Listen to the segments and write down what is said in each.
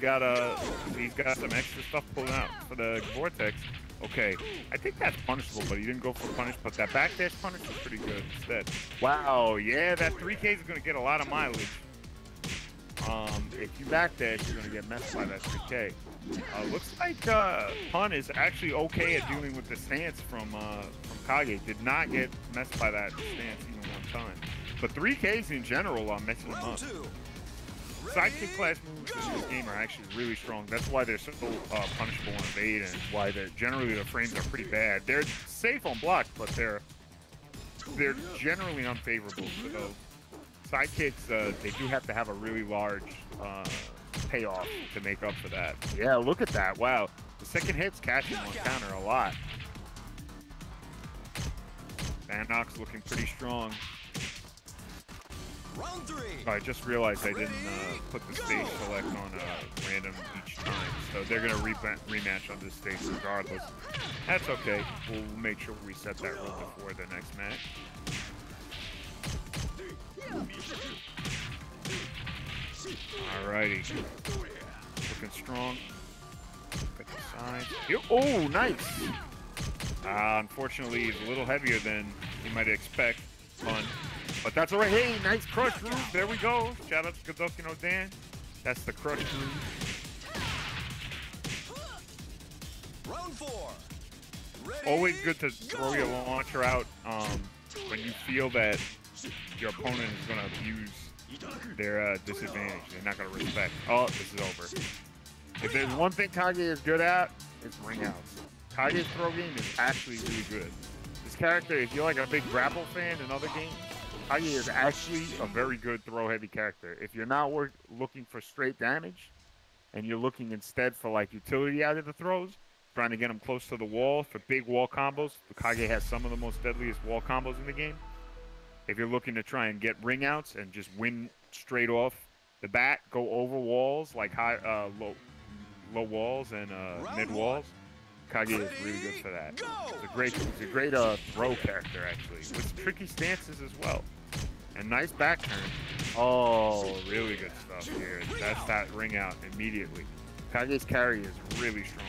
got uh, he's got some extra stuff pulling out for the vortex. Okay, I think that's punishable, but he didn't go for punish. But that back dash punish was pretty good instead. Wow, yeah, that 3K is gonna get a lot of mileage. Um, if you back dash, you're gonna get messed by that 3K. Uh, looks like uh, Pun is actually okay at dealing with the stance from uh, from Kage. Did not get messed by that stance even one time. But 3Ks in general are messing him up. Sidekick class moves in this game are actually really strong. That's why they're so uh, punishable on evade and why they're generally the frames are pretty bad. They're safe on block, but they're they're generally unfavorable. So sidekicks, uh, they do have to have a really large uh, payoff to make up for that. Yeah, look at that. Wow. The second hit's catching on counter a lot. Vanox looking pretty strong. Round three. I just realized I didn't uh, put the stage select on uh, random each time, so they're gonna re rematch on this stage regardless. That's okay. We'll make sure we set that rule before the next match. Alrighty. Looking strong. Got the sides. Yo- Oh, nice! Uh, unfortunately, he's a little heavier than you might expect. Fun. But that's alright. Hey, nice crush move. There we go. Shout out to Godokin Odan. That's the crush move. Round four. Ready? Always good to throw your launcher out um, when you feel that your opponent is going to abuse their uh, disadvantage. They're not going to respect. Oh, this is over. If there's one thing Kage is good at, it's ring outs. Kage's throw game is actually really good. Character, if you're like a big grapple fan in other games, Kage is actually a very good throw heavy character. If you're not work, looking for straight damage, and you're looking instead for like utility out of the throws, trying to get them close to the wall for big wall combos, Kage has some of the most deadliest wall combos in the game. If you're looking to try and get ring outs and just win straight off the bat, go over walls like high, uh, low, low walls and uh, mid walls. Kage is really good for that. It's a great, it's a great uh, throw character actually, with tricky stances as well, and nice back turn. Oh, really good stuff here. That's that ring out immediately. Kage's carry is really strong.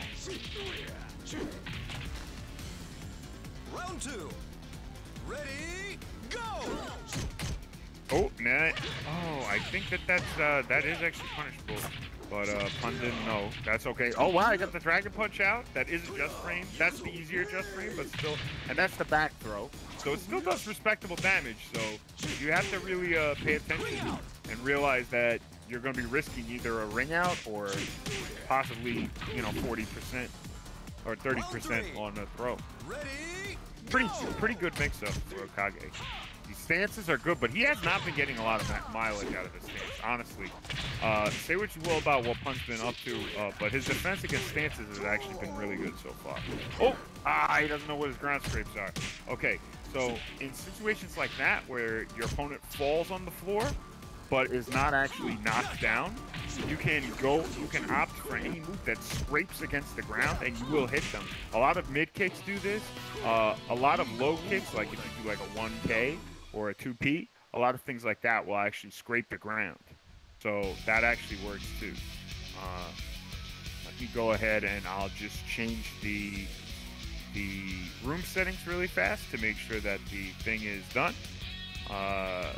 Round two. Ready? Go. Oh, man. Oh, I think that that's uh, that is actually punishable. But uh, Pun didn't know. That's okay. Oh wow, I got the Dragon Punch out. That isn't just frame. That's the easier just frame, but still, and that's the back throw. So it still does respectable damage. So you have to really uh, pay attention and realize that you're going to be risking either a ring out or possibly, you know, 40% or 30% on a throw. Pretty, pretty good mix-up for Kage. These stances are good, but he has not been getting a lot of mi- mileage out of his stance, honestly. Uh, say what you will about what Pun's been up to, uh, but his defense against stances has actually been really good so far. Oh, ah, he doesn't know what his ground scrapes are. Okay, so in situations like that where your opponent falls on the floor, but is not actually knocked down, you can go, you can opt for any move that scrapes against the ground and you will hit them. A lot of mid kicks do this. Uh, a lot of low kicks, like if you do like a 1K or a 2P, a lot of things like that will actually scrape the ground. So that actually works too. Uh, let me go ahead and I'll just change the the room settings really fast to make sure that the thing is done. Uh,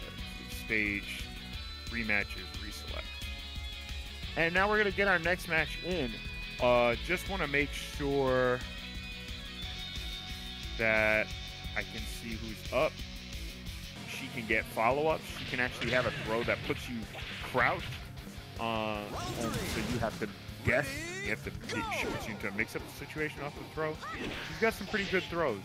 stage rematches reselect. And now we're gonna get our next match in. Uh, just want to make sure that I can see who's up. Can get follow-ups. She can actually have a throw that puts you crouched. Uh, so you have to guess. You have to puts you into a mix-up the situation off the throw. She's got some pretty good throws.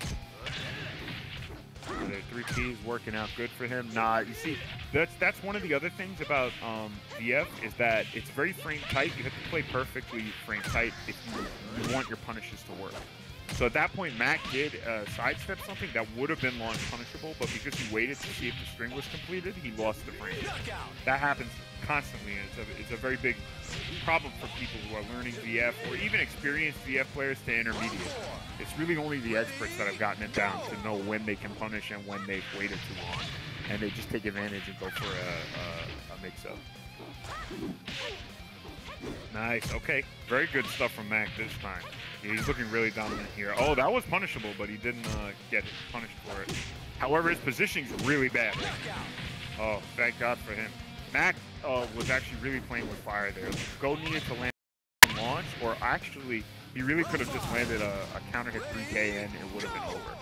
The three P's working out good for him. Nah, you see, that's that's one of the other things about um, VF is that it's very frame tight. You have to play perfectly frame tight if you, you want your punishes to work. So at that point, Mac did uh, sidestep something that would have been launch punishable, but because he waited to see if the string was completed, he lost the frame. That happens constantly, and it's a, it's a very big problem for people who are learning VF or even experienced VF players to intermediate. It's really only the experts that have gotten it down to know when they can punish and when they've waited too long, and they just take advantage and go for a, a, a mix-up. Nice. Okay. Very good stuff from Mac this time. He's looking really dominant here. Oh, that was punishable, but he didn't uh, get punished for it. However, his positioning's really bad. Oh, thank God for him. Mac uh, was actually really playing with fire there. Goh needed to land launch, or actually, he really could have just landed a, a counter hit 3K and it would have been over.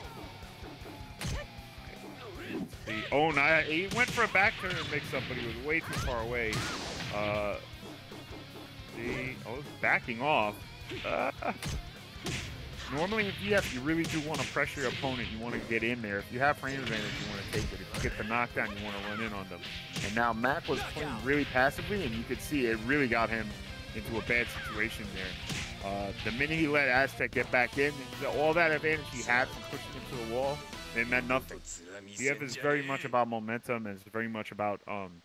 The, oh, no, he went for a back turn mix up, but he was way too far away. Uh, the, oh, backing off. Uh, normally in VF, you really do want to pressure your opponent. You want to get in there. If you have frame advantage, you want to take it. If you get the knockdown, you want to run in on them. And now Mac was playing really passively, and you could see it really got him into a bad situation there. Uh, the minute he let Aztec get back in, all that advantage he had from pushing him to the wall, it meant nothing. VF is very much about momentum and it's very much about um,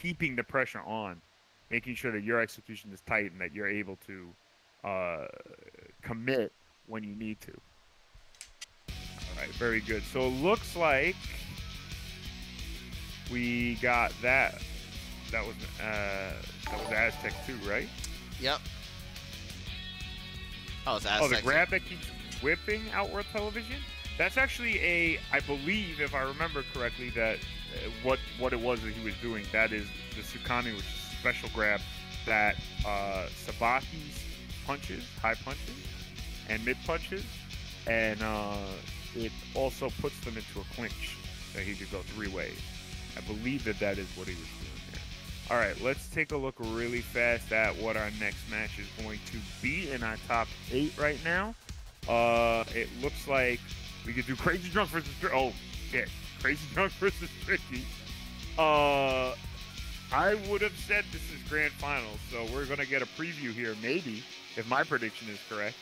keeping the pressure on, making sure that your execution is tight and that you're able to uh, commit when you need to. All right, very good. So it looks like we got that. That was uh, that was Aztec too, right? Yep. Oh, it's Aztec. Oh, the grab that keeps whipping outward television. That's actually a, I believe, if I remember correctly, that uh, what what it was that he was doing. That is the Sukami, which is special grab that uh, Sabaki's punches, high punches, and mid punches, and uh, it also puts them into a clinch that he could go three ways. I believe that that is what he was doing there. All right, let's take a look really fast at what our next match is going to be in our top eight right now. Uh, it looks like we could do Crazy Drunk versus oh shit, Crazy Drunk versus Tricky. Uh, I would have said this is grand finals, so we're gonna get a preview here, maybe if my prediction is correct,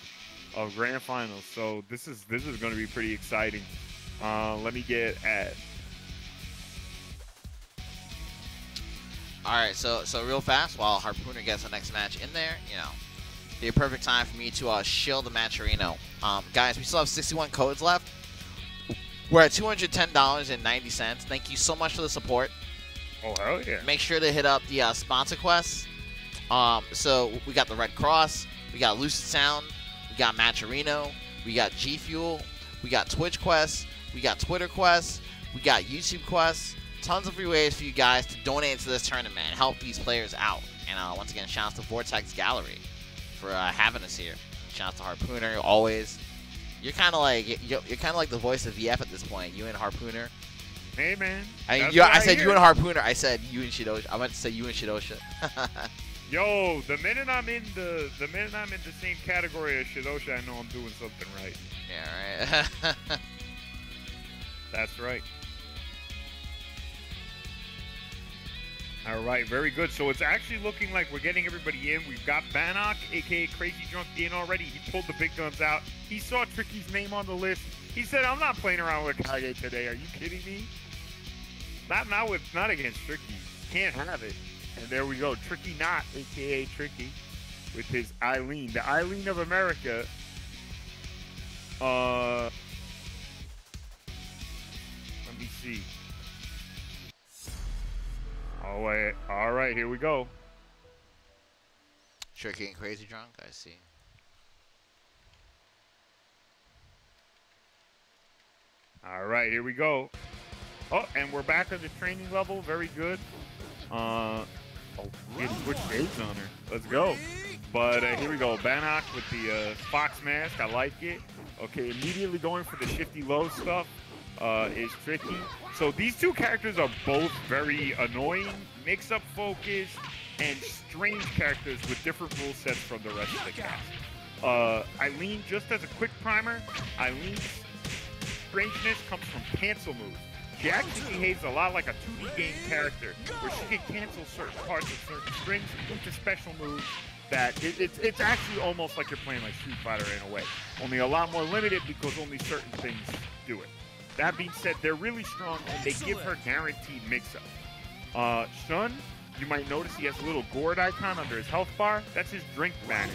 of grand finals. So this is this is gonna be pretty exciting. Uh, let me get at. All right, so so real fast, while Harpooner gets the next match in there, you know, be a perfect time for me to uh, shield the Matcherino. Um, guys, we still have 61 codes left. We're at $210.90. Thank you so much for the support. Oh hell yeah! Make sure to hit up the uh, sponsor quests. Um, so we got the Red Cross, we got Lucid Sound, we got Matcherino, we got G Fuel, we got Twitch quests, we got Twitter quests, we got YouTube quests. Tons of free ways for you guys to donate to this tournament and help these players out. And uh, once again, shout out to Vortex Gallery for uh, having us here. Shout out to Harpooner, always. You're kind of like you're, you're kind of like the voice of VF at this point. You and Harpooner. Hey man. I, you, what I said hear. you and Harpooner. I said you and Shidosha. I meant to say you and Shidosha. Yo, the minute I'm in the the minute I'm in the same category as Shidosha, I know I'm doing something right. yeah, right. That's right. All right, very good. So it's actually looking like we're getting everybody in. We've got Bannock, aka Crazy Drunk, in already. He pulled the big guns out. He saw Tricky's name on the list. He said, "I'm not playing around with Kage today. Are you kidding me? Not not with not against Tricky. Can't have it." And there we go. Tricky Not, aka Tricky, with his Eileen, the Eileen of America. Uh, let me see. Oh wait. All right, here we go. Tricky and crazy drunk. I see. All right, here we go. Oh, and we're back at the training level. Very good. Uh, oh, getting switch days on her. Let's go. But uh, here we go. Bannock with the uh, fox mask. I like it. Okay, immediately going for the shifty low stuff uh, is tricky. So these two characters are both very annoying, mix-up focused, and strange characters with different rule sets from the rest of the cast. Uh, Eileen, just as a quick primer, Eileen's strangeness comes from cancel moves. She actually behaves a lot like a 2D game character, where she can cancel certain parts of certain strings into special moves that it, it's it's actually almost like you're playing like Street Fighter in a way, only a lot more limited because only certain things do it. That being said, they're really strong and they give her guaranteed mix-up. Uh, Shun, you might notice he has a little gourd icon under his health bar. That's his drink bar,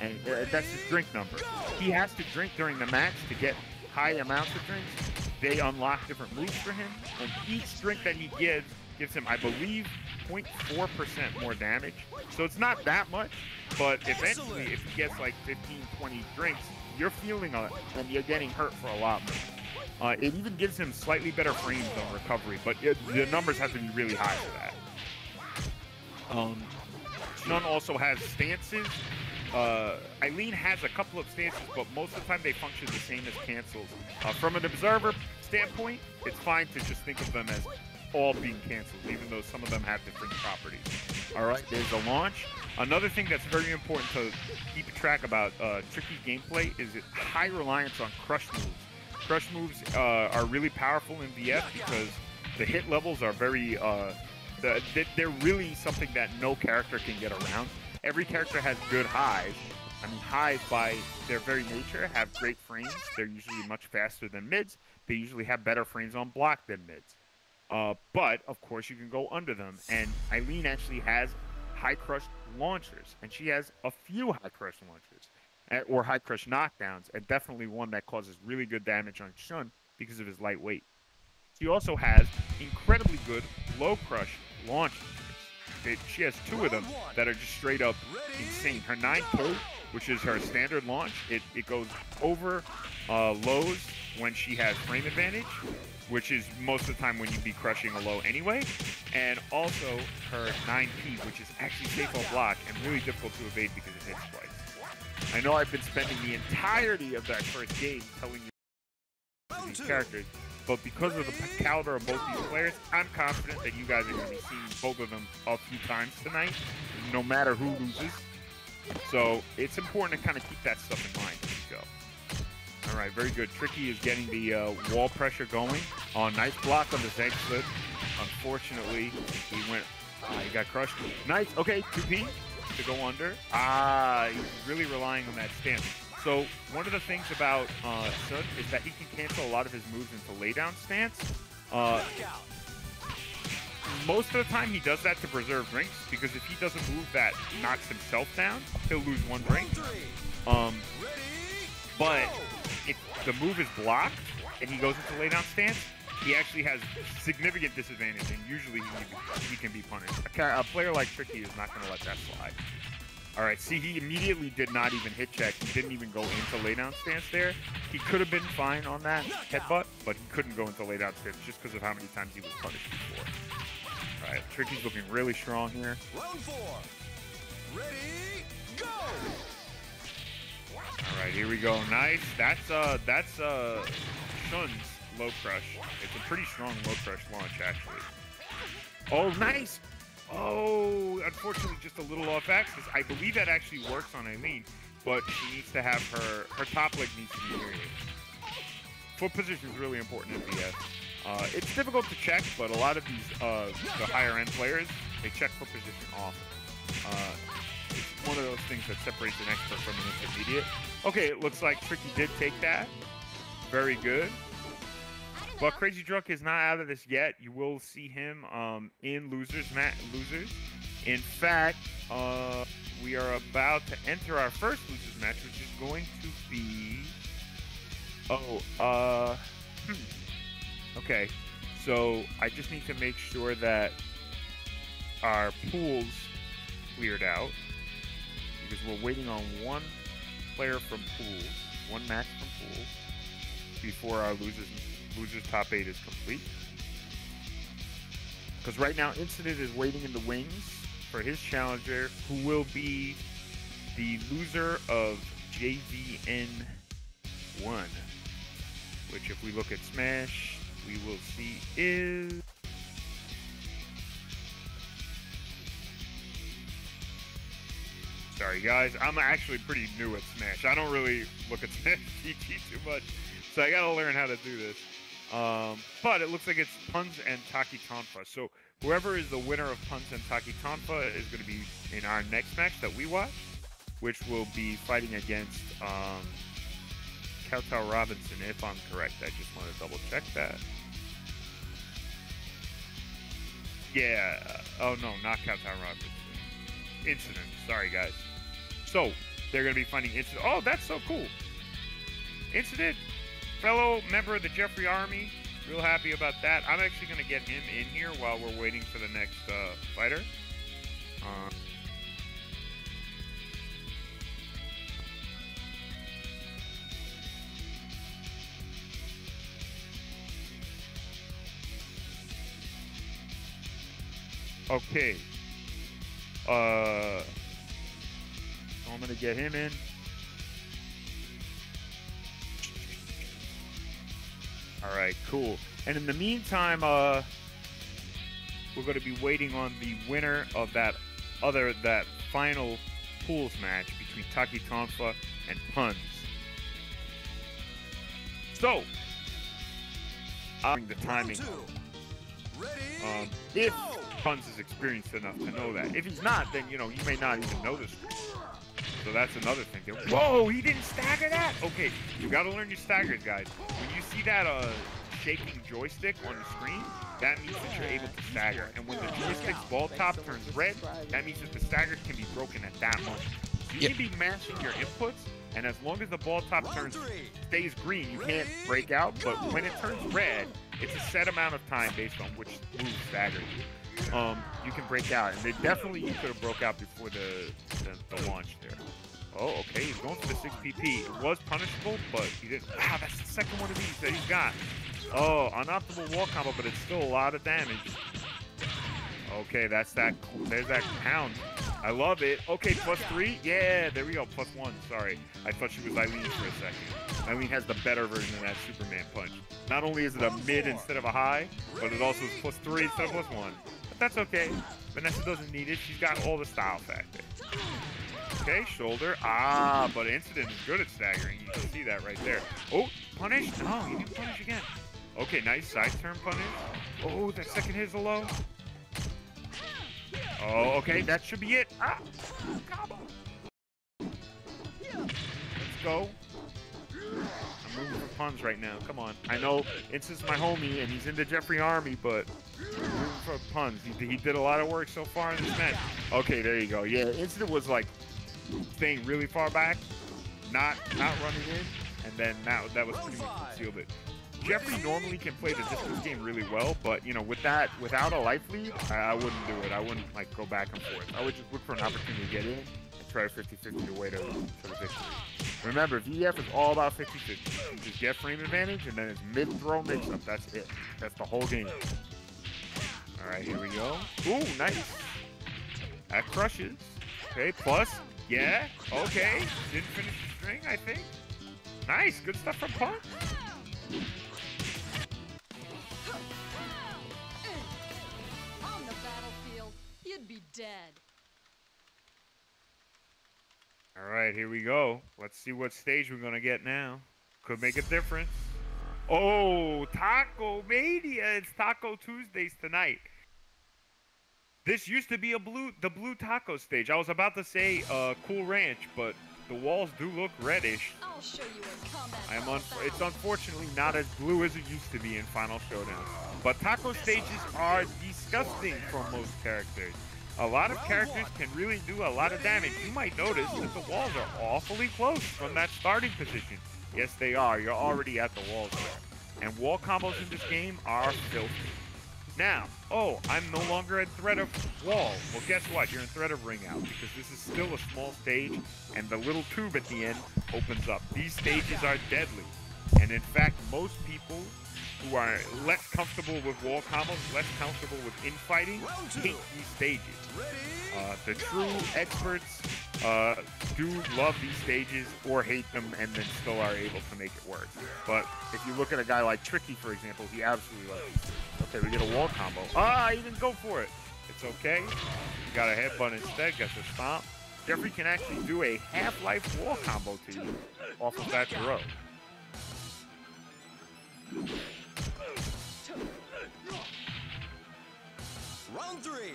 and uh, that's his drink number. He has to drink during the match to get high amounts of drinks. They unlock different moves for him, and each drink that he gives gives him, I believe, 0.4% more damage. So it's not that much, but eventually, if he gets like 15, 20 drinks, you're feeling it, and you're getting hurt for a lot more. Uh, it even gives him slightly better frames on recovery, but it, the numbers have to be really high for that. Um, also has stances. Uh, Eileen has a couple of stances, but most of the time they function the same as cancels. Uh, from an observer standpoint, it's fine to just think of them as all being canceled, even though some of them have different properties. All right, there's a launch. Another thing that's very important to keep track about uh, tricky gameplay is its high reliance on crush moves. Crush moves uh, are really powerful in VF because the hit levels are very, uh, the, they're really something that no character can get around. Every character has good highs. I mean, highs by their very nature have great frames. They're usually much faster than mids. They usually have better frames on block than mids. Uh, but of course, you can go under them. And Eileen actually has high crush launchers, and she has a few high crush launchers eh, or high crush knockdowns, and definitely one that causes really good damage on Shun because of his lightweight. She also has incredibly good low crush launchers. It, she has two of them that are just straight up insane. Her 9K, which is her standard launch, it, it goes over uh, lows when she has frame advantage, which is most of the time when you'd be crushing a low anyway. And also her 9P, which is actually safe on block and really difficult to evade because it hits twice. I know I've been spending the entirety of that first game telling you these characters, but because of the caliber of both these players, I'm confident that you guys are going to be seeing both of them a few times tonight, no matter who loses. So it's important to kind of keep that stuff in mind as you go. All right, very good. Tricky is getting the uh, wall pressure going. Oh, nice block on the Zeg slip. Unfortunately, he went. Uh, he got crushed. Nice. Okay, 2P to go under. Ah, he's really relying on that stance. So one of the things about uh, Shun is that he can cancel a lot of his moves into laydown stance. Uh, most of the time he does that to preserve drinks because if he doesn't move that knocks himself down, he'll lose one drink. Um, but if the move is blocked and he goes into laydown stance, he actually has significant disadvantage, and usually he can be, he can be punished. A, a player like Tricky is not going to let that slide. All right, see, he immediately did not even hit check. He didn't even go into laydown stance there. He could have been fine on that headbutt, but he couldn't go into laydown stance just because of how many times he was punished before. All right, Tricky's looking really strong here. Round four. Ready, go! All right, here we go. Nice. That's uh, that's uh, Shun's low crush. It's a pretty strong low crush launch, actually. Oh, nice. Oh, unfortunately, just a little off axis. I believe that actually works on Eileen, but she needs to have her her top leg needs to be very. Foot position is really important in VF. Uh, it's difficult to check, but a lot of these uh, the higher end players they check foot position off. Uh, it's one of those things that separates an expert from an intermediate. Okay, it looks like Tricky did take that. Very good. But Crazy Drunk is not out of this yet. You will see him um, in losers mat losers. In fact, uh, we are about to enter our first losers match, which is going to be. Oh, uh, hmm. okay. So I just need to make sure that our pools cleared out because we're waiting on one player from pools, one match from pools, before our losers losers top eight is complete. Because right now, Incident is waiting in the wings for his challenger, who will be the loser of JVN one, which, if we look at Smash, we will see is. Sorry, guys. I'm actually pretty new at Smash. I don't really look at Smash GT too much, so I gotta learn how to do this. Um, but it looks like it's Puns and Taki. So whoever is the winner of Puns and Taki is going to be in our next match that we watch, which will be fighting against um, Kowtow Robinson, if I'm correct. I just want to double check that. Yeah. Oh, no, not Kowtow Robinson. Incident. Sorry, guys. So, they're going to be fighting Incident. Oh, that's so cool. Incident fellow member of the Jeffry Army, Real happy about that. I'm actually going to get him in here while we're waiting for the next uh, fighter. Uh, okay. Uh, I'm going to get him in. All right, cool. And in the meantime, uh, we're going to be waiting on the winner of that other that final pools match between Taki Tonfa and Puns. So, I'm the timing. Um, if! Puns is experienced enough to know that. If he's not, then you know he may not even know this. So that's another thing. Whoa, he didn't stagger that. Okay, you got to learn your staggers, guys. When you see that uh shaking joystick on the screen, that means that you're able to stagger. And when the joystick's ball top turns red, that means that the stagger can be broken at that moment. So you Yep. can be mashing your inputs, and as long as the ball top turns stays green, you can't break out. But when it turns red, it's a set amount of time based on which move stagger you. Um, you can break out, and they definitely you could have broke out before the, the the launch there. Oh, okay, he's going for the 6 PP. It was punishable, but he didn't. Wow, that's the second one of these that he's got. Oh, unoptimal wall combo, but it's still a lot of damage. Okay, that's that. There's that pound. I love it. Okay, plus three. Yeah, there we go. Plus one. Sorry, I thought she was Eileen for a second. Eileen has the better version of that Superman punch. Not only is it a mid instead of a high, but it also is plus three instead of plus one. That's okay. Vanessa doesn't need it. She's got all the style factor. Okay, shoulder. Ah, but Incident is good at staggering. You can see that right there. Oh, punish? No, he didn't punish again. Okay, nice side turn punish. Oh, that second hit is a low. Oh, okay, that should be it. Ah, combo. Let's go. I'm for puns right now. Come on. I know Incident's my homie and he's in the Jeffry Army, but I'm for puns. He, he did a lot of work so far in this match. Okay, there you go. Yeah, Incident was like staying really far back, not not running in, and then that that was pretty much concealed it. Jeffry normally can play the distance game really well, but you know, with that, without a life lead, I, I wouldn't do it. I wouldn't like go back and forth. I would just look for an opportunity to get in and try 50-50 the way to, to the victory. Remember, VF is all about 50-50. You just get frame advantage, and then it's mid-throw mix-up. That's it. That's the whole game. All right, here we go. Ooh, nice. That crushes. Okay, plus. Yeah, okay. Didn't finish the string, I think. Nice, good stuff from Punk. On the battlefield, you'd be dead. All right, here we go. Let's see what stage we're gonna get now. Could make a difference. Oh, Taco Mania! It's Taco Tuesdays tonight. This used to be a blue, the blue taco stage. I was about to say uh, Cool Ranch, but the walls do look reddish. I'll show you a combat. I am battle un- it's unfortunately not as blue as it used to be in Final Showdown. But taco stages are disgusting for most characters. A lot of characters can really do a lot of damage. You might notice that the walls are awfully close from that starting position. Yes, they are. You're already at the walls there. And wall combos in this game are filthy. Now, oh, I'm no longer in threat of wall. Well, guess what? You're in threat of ring out because this is still a small stage, and the little tube at the end opens up. These stages are deadly, and in fact, most people who are less comfortable with wall combos, less comfortable with infighting, hate these stages. Uh, the true experts uh, do love these stages or hate them and then still are able to make it work. But if you look at a guy like Tricky, for example, he absolutely loves it. Okay, we get a wall combo. Ah, he didn't go for it. It's okay. You got a headbutt instead, gets a stomp. Jeffry can actually do a half-life wall combo to you off of that throw. round three.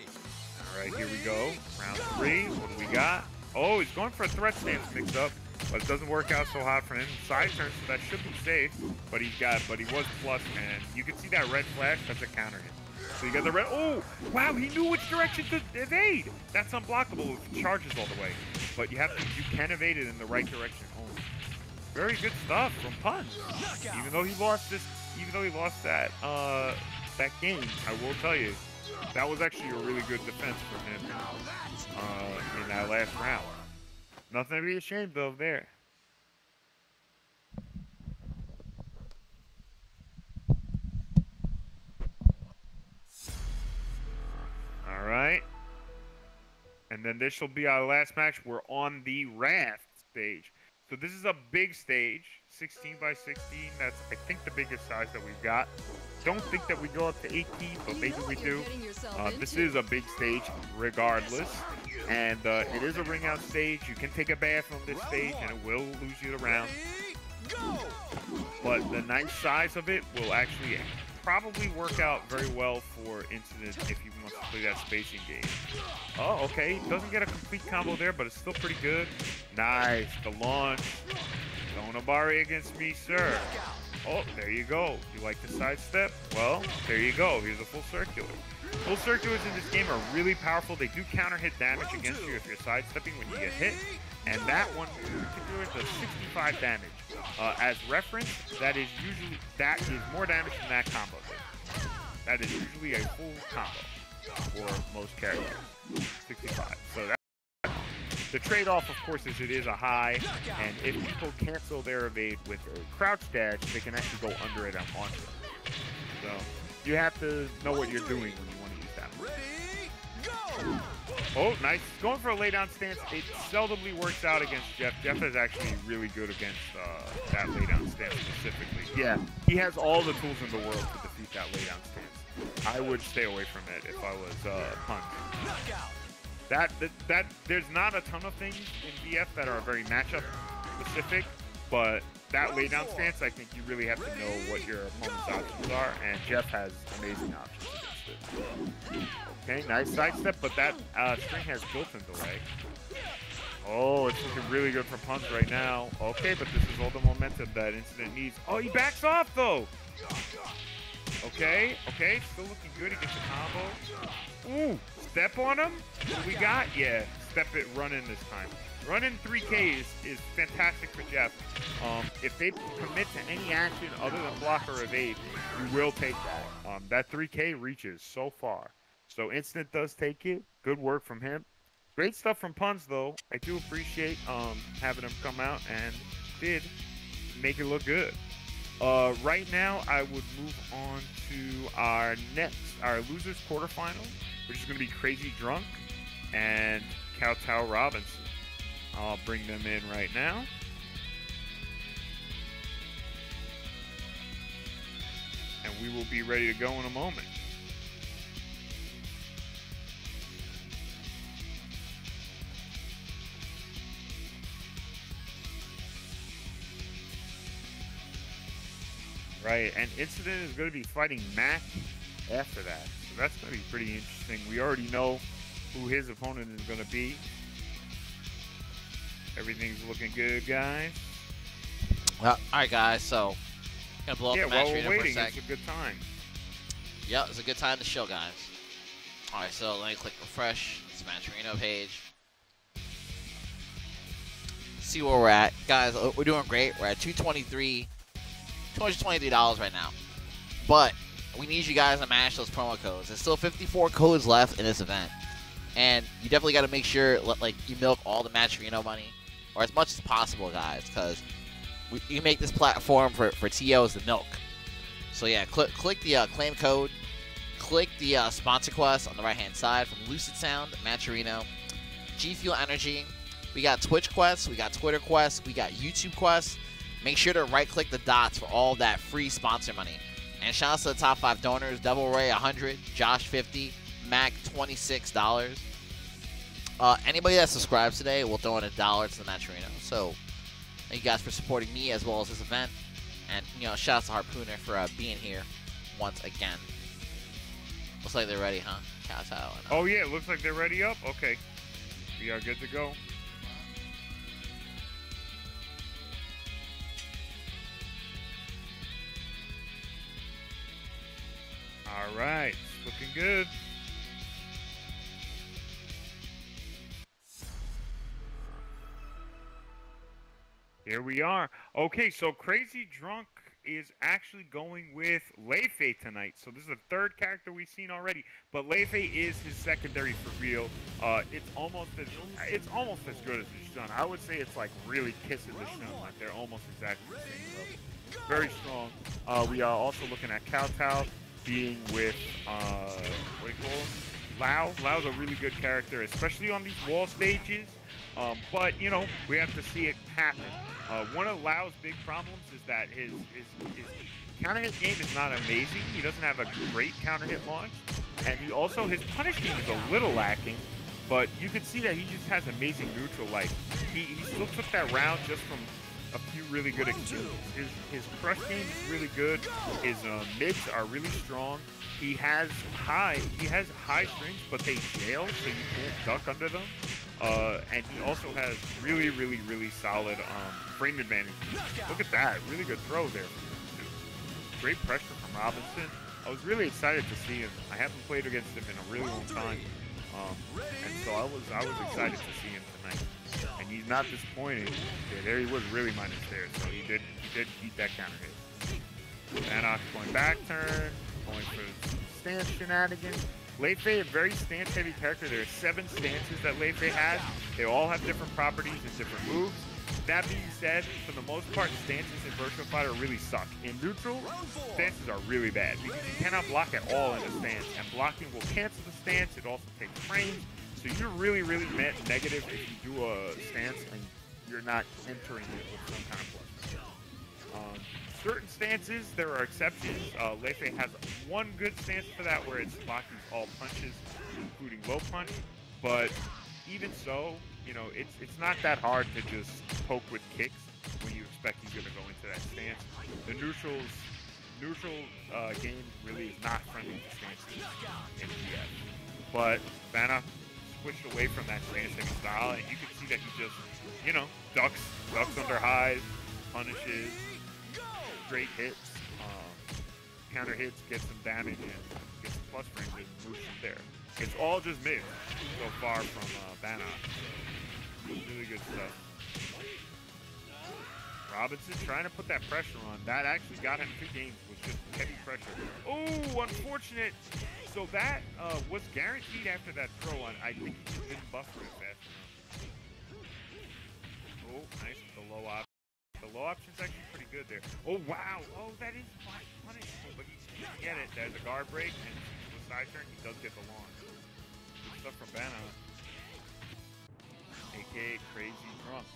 All right, here we go. Round three. What do we got? Oh, he's going for a threat stance mix up, but it doesn't work out so hot for him. Side turn, so that should be safe. But he's got, but he was plus, and you can see that red flash. That's a counter hit. So you got the red. Oh, wow! He knew which direction to evade. That's unblockable with charges all the way. But you have to, you can evade it in the right direction only. Very good stuff from Punch. Even though he lost this even though he lost that uh, that game, I will tell you that was actually a really good defense from him uh, in that last round. Nothing to be ashamed of there. All right. And then this will be our last match. We're on the raft stage. So this is a big stage, 16 by 16. That's, I think, the biggest size that we've got. Don't think that we go up to 18, but You maybe we do. Uh, this is a big stage, regardless. And uh, it is a ring out stage. You can take a bath on this stage, and it will lose you the round. But the nice size of it will actually probably work out very well for Incident if he wants to play that spacing game. Oh, okay. Doesn't get a complete combo there, but it's still pretty good. Nice. The launch. Don't Donabari against me, sir. Oh, there you go. You like the sidestep? Well, there you go. Here's a full circular. Full circulars in this game are really powerful. They do counter hit damage against you if you're sidestepping when you get hit. And that one in particular does 65 damage. Uh, as reference, that is usually that is more damage than that combo did. That is usually a full combo for most characters. 65. So that the trade-off, of course, is it is a high, and if people cancel their evade with a crouch dash, they can actually go under it and onto it. So you have to know what you're doing when you want to use that. Ready, go! Oh, nice. Going for a laydown stance. It seldomly works out against Jeff. Jeff is actually really good against uh, that laydown stance specifically. Yeah, he has all the tools in the world to defeat that laydown stance. I would stay away from it if I was uh, Punt. Knockout! That, that that there's not a ton of things in VF that are very matchup specific, but that lay down stance, I think you really have to know what your opponent's options are, and Jeff has amazing options against it. Okay, nice sidestep, but that uh, string has built-in delay. Oh, it's looking really good for Punch right now. Okay, but this is all the momentum that Incident needs. Oh, he backs off though. Okay, okay, still looking good. He gets a combo. Ooh, step on him. What we got? Yeah, step it, run in this time. Run in 3K is, is fantastic for Jeff. Um, if they commit to any action other than block or evade, you will take that. Um, that 3K reaches so far. So Incident does take it. Good work from him. Great stuff from Puns, though. I do appreciate um, having him come out and did make it look good. Uh, right now, I would move on to our next, our losers quarterfinal, which is going to be Crazy Drunk and Kowtow Robinson. I'll bring them in right now. And we will be ready to go in a moment. Right, and Incident is going to be fighting Mac after that. So that's going to be pretty interesting. We already know who his opponent is going to be. Everything's looking good, guys. Well, all right, guys. So, gonna blow up yeah, the match while we're for a waiting, sec. it's a good time. Yeah, it's a good time to show, guys. All right, so let me click refresh. It's Matcherino page. See where we're at, guys. uh, We're doing great. We're at 223, 223 dollars right now. But we need you guys to mash those promo codes. There's still 54 codes left in this event, and you definitely got to make sure like you milk all the Matcherino money, or as much as possible, guys, because you make this platform for for TOs to milk. So yeah, click click the uh, claim code click the uh, sponsor quest on the right hand side from Lucid Sound, Matcherino, G Fuel Energy. We got Twitch quests, we got Twitter quests, we got YouTube quests. Make sure to right click the dots for all that free sponsor money. And shout out to the top five donors Double Ray 100, Josh 50, Mac $26. Uh, anybody that subscribes today will throw in a dollar to the Matcherino. So thank you guys for supporting me as well as this event. And, you know, shout out to Harpooner for uh, being here once again. Looks like they're ready, huh? Uh, Oh yeah, it looks like they're ready up. Okay, we are good to go. All right, looking good. Here we are. Okay, so Crazy Drunk is actually going with Lei-Fei tonight. So this is the third character we've seen already, but Lei-Fei is his secondary for real. Uh, it's almost as it's almost as good as the Shun. I would say it's like really kissing the Shun. Like they're almost exactly the same. Very strong. Uh, we are also looking at Kowtow being with uh, what do you call him? Lau. Lau's a really good character, especially on these wall stages. Um, but you know, we have to see it happen. Uh, one of Lau's big problems is that his, his, his counter hit game is not amazing. He doesn't have a great counter hit launch, and he also his punish game is a little lacking. But you can see that he just has amazing neutral. Like he, he still took that round just from a few really good exchanges. His his crush game is really good. His uh, mids are really strong. He has high he has high strings, but they jail, so you can't duck under them. Uh, and he also has really, really, really solid um, frame advantage. Look at that. Really good throw there. Great pressure from Robinson. I was really excited to see him. I haven't played against him in a really long time. Um, and so I was I was excited to see him tonight. And he's not disappointed. Yeah, there he was really minus there. So he did he did beat that counter hit. Vanox going back turn, going for stance shenanigans. Lei-Fei, a very stance-heavy character. There are seven stances that Lei-Fei has. They all have different properties and different moves. That being said, for the most part, stances in Virtual Fighter really suck. In neutral, stances are really bad because you cannot block at all in a stance, and blocking will cancel the stance. It also takes frames, so you're really, really negative if you do a stance and you're not entering it with some kind of plus. Um, certain stances, there are exceptions. Uh, Lei-Fei has one good stance for that where it's blocking all punches, including low punch. But even so, you know, it's it's not that hard to just poke with kicks when you expect he's going to go into that stance. The neutrals, neutral uh, game really is not friendly to stances in. But Vanna switched away from that stance style, and you can see that he just, you know, ducks, ducks under highs, punishes, straight hits, um, counter hits, get some damage and get some plus and move from there. It's all just mid so far from uh. Really good stuff. Robinson trying to put that pressure on. That actually got him two games was just heavy pressure. Oh, unfortunate. So that uh, was guaranteed after that throw on. I think he didn't buffer it fast enough. Oh, nice the low option. The low option's actually good there. Oh, wow. Oh, that is quite punishable, but he can't get it. There's a guard break, and with side turn, he does get the launch. Good stuff from Banna. AKA Crazy Drunk.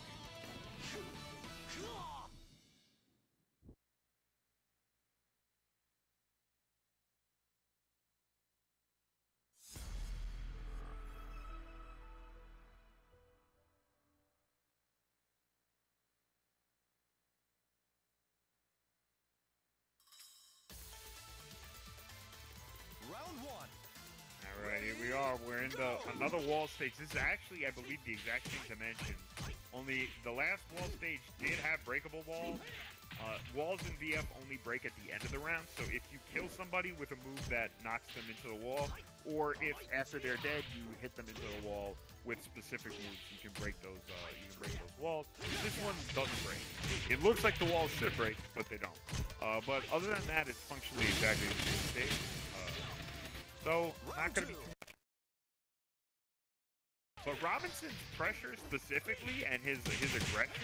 The another wall stage. This is actually, I believe, the exact same dimension. Only the last wall stage did have breakable walls. Uh, walls in VF only break at the end of the round, so if you kill somebody with a move that knocks them into the wall, or if after they're dead you hit them into the wall with specific moves, you can break those. Uh, you can break those walls. This one doesn't break. It looks like the walls should break, but they don't. Uh, but other than that, it's functionally exactly the same stage. Uh, so not gonna be but Robinson's pressure specifically and his his aggression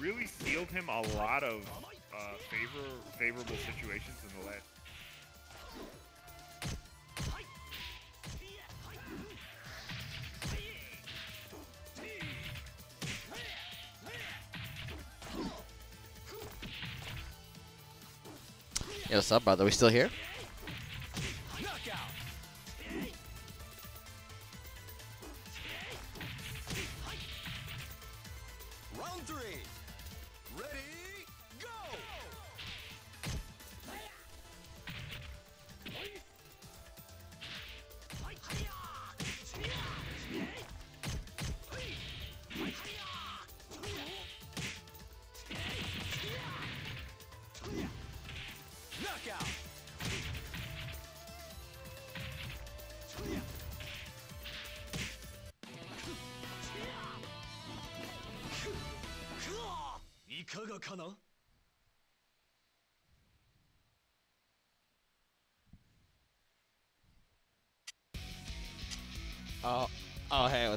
really sealed him a lot of uh, favor favorable situations in the last. Yo, what's up, brother? We still here?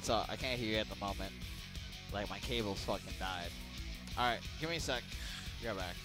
Up? I can't hear you at the moment. Like my cable's fucking died. All right, give me a sec. Right back.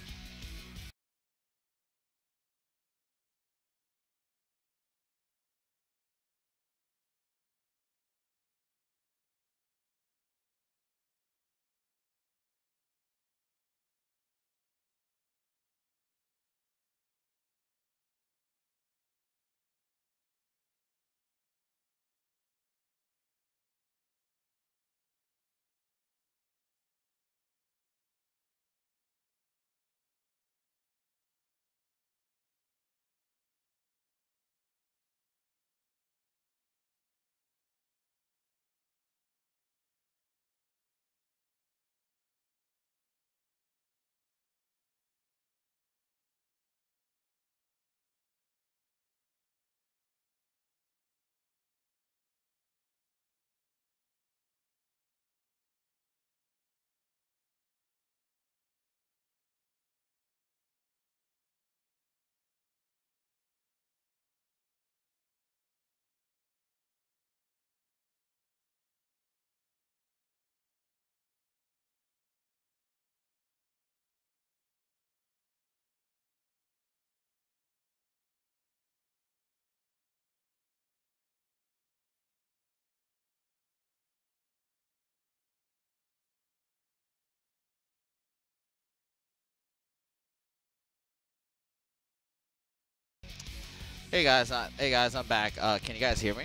Hey guys, hey guys, I'm back. Uh, can you guys hear me?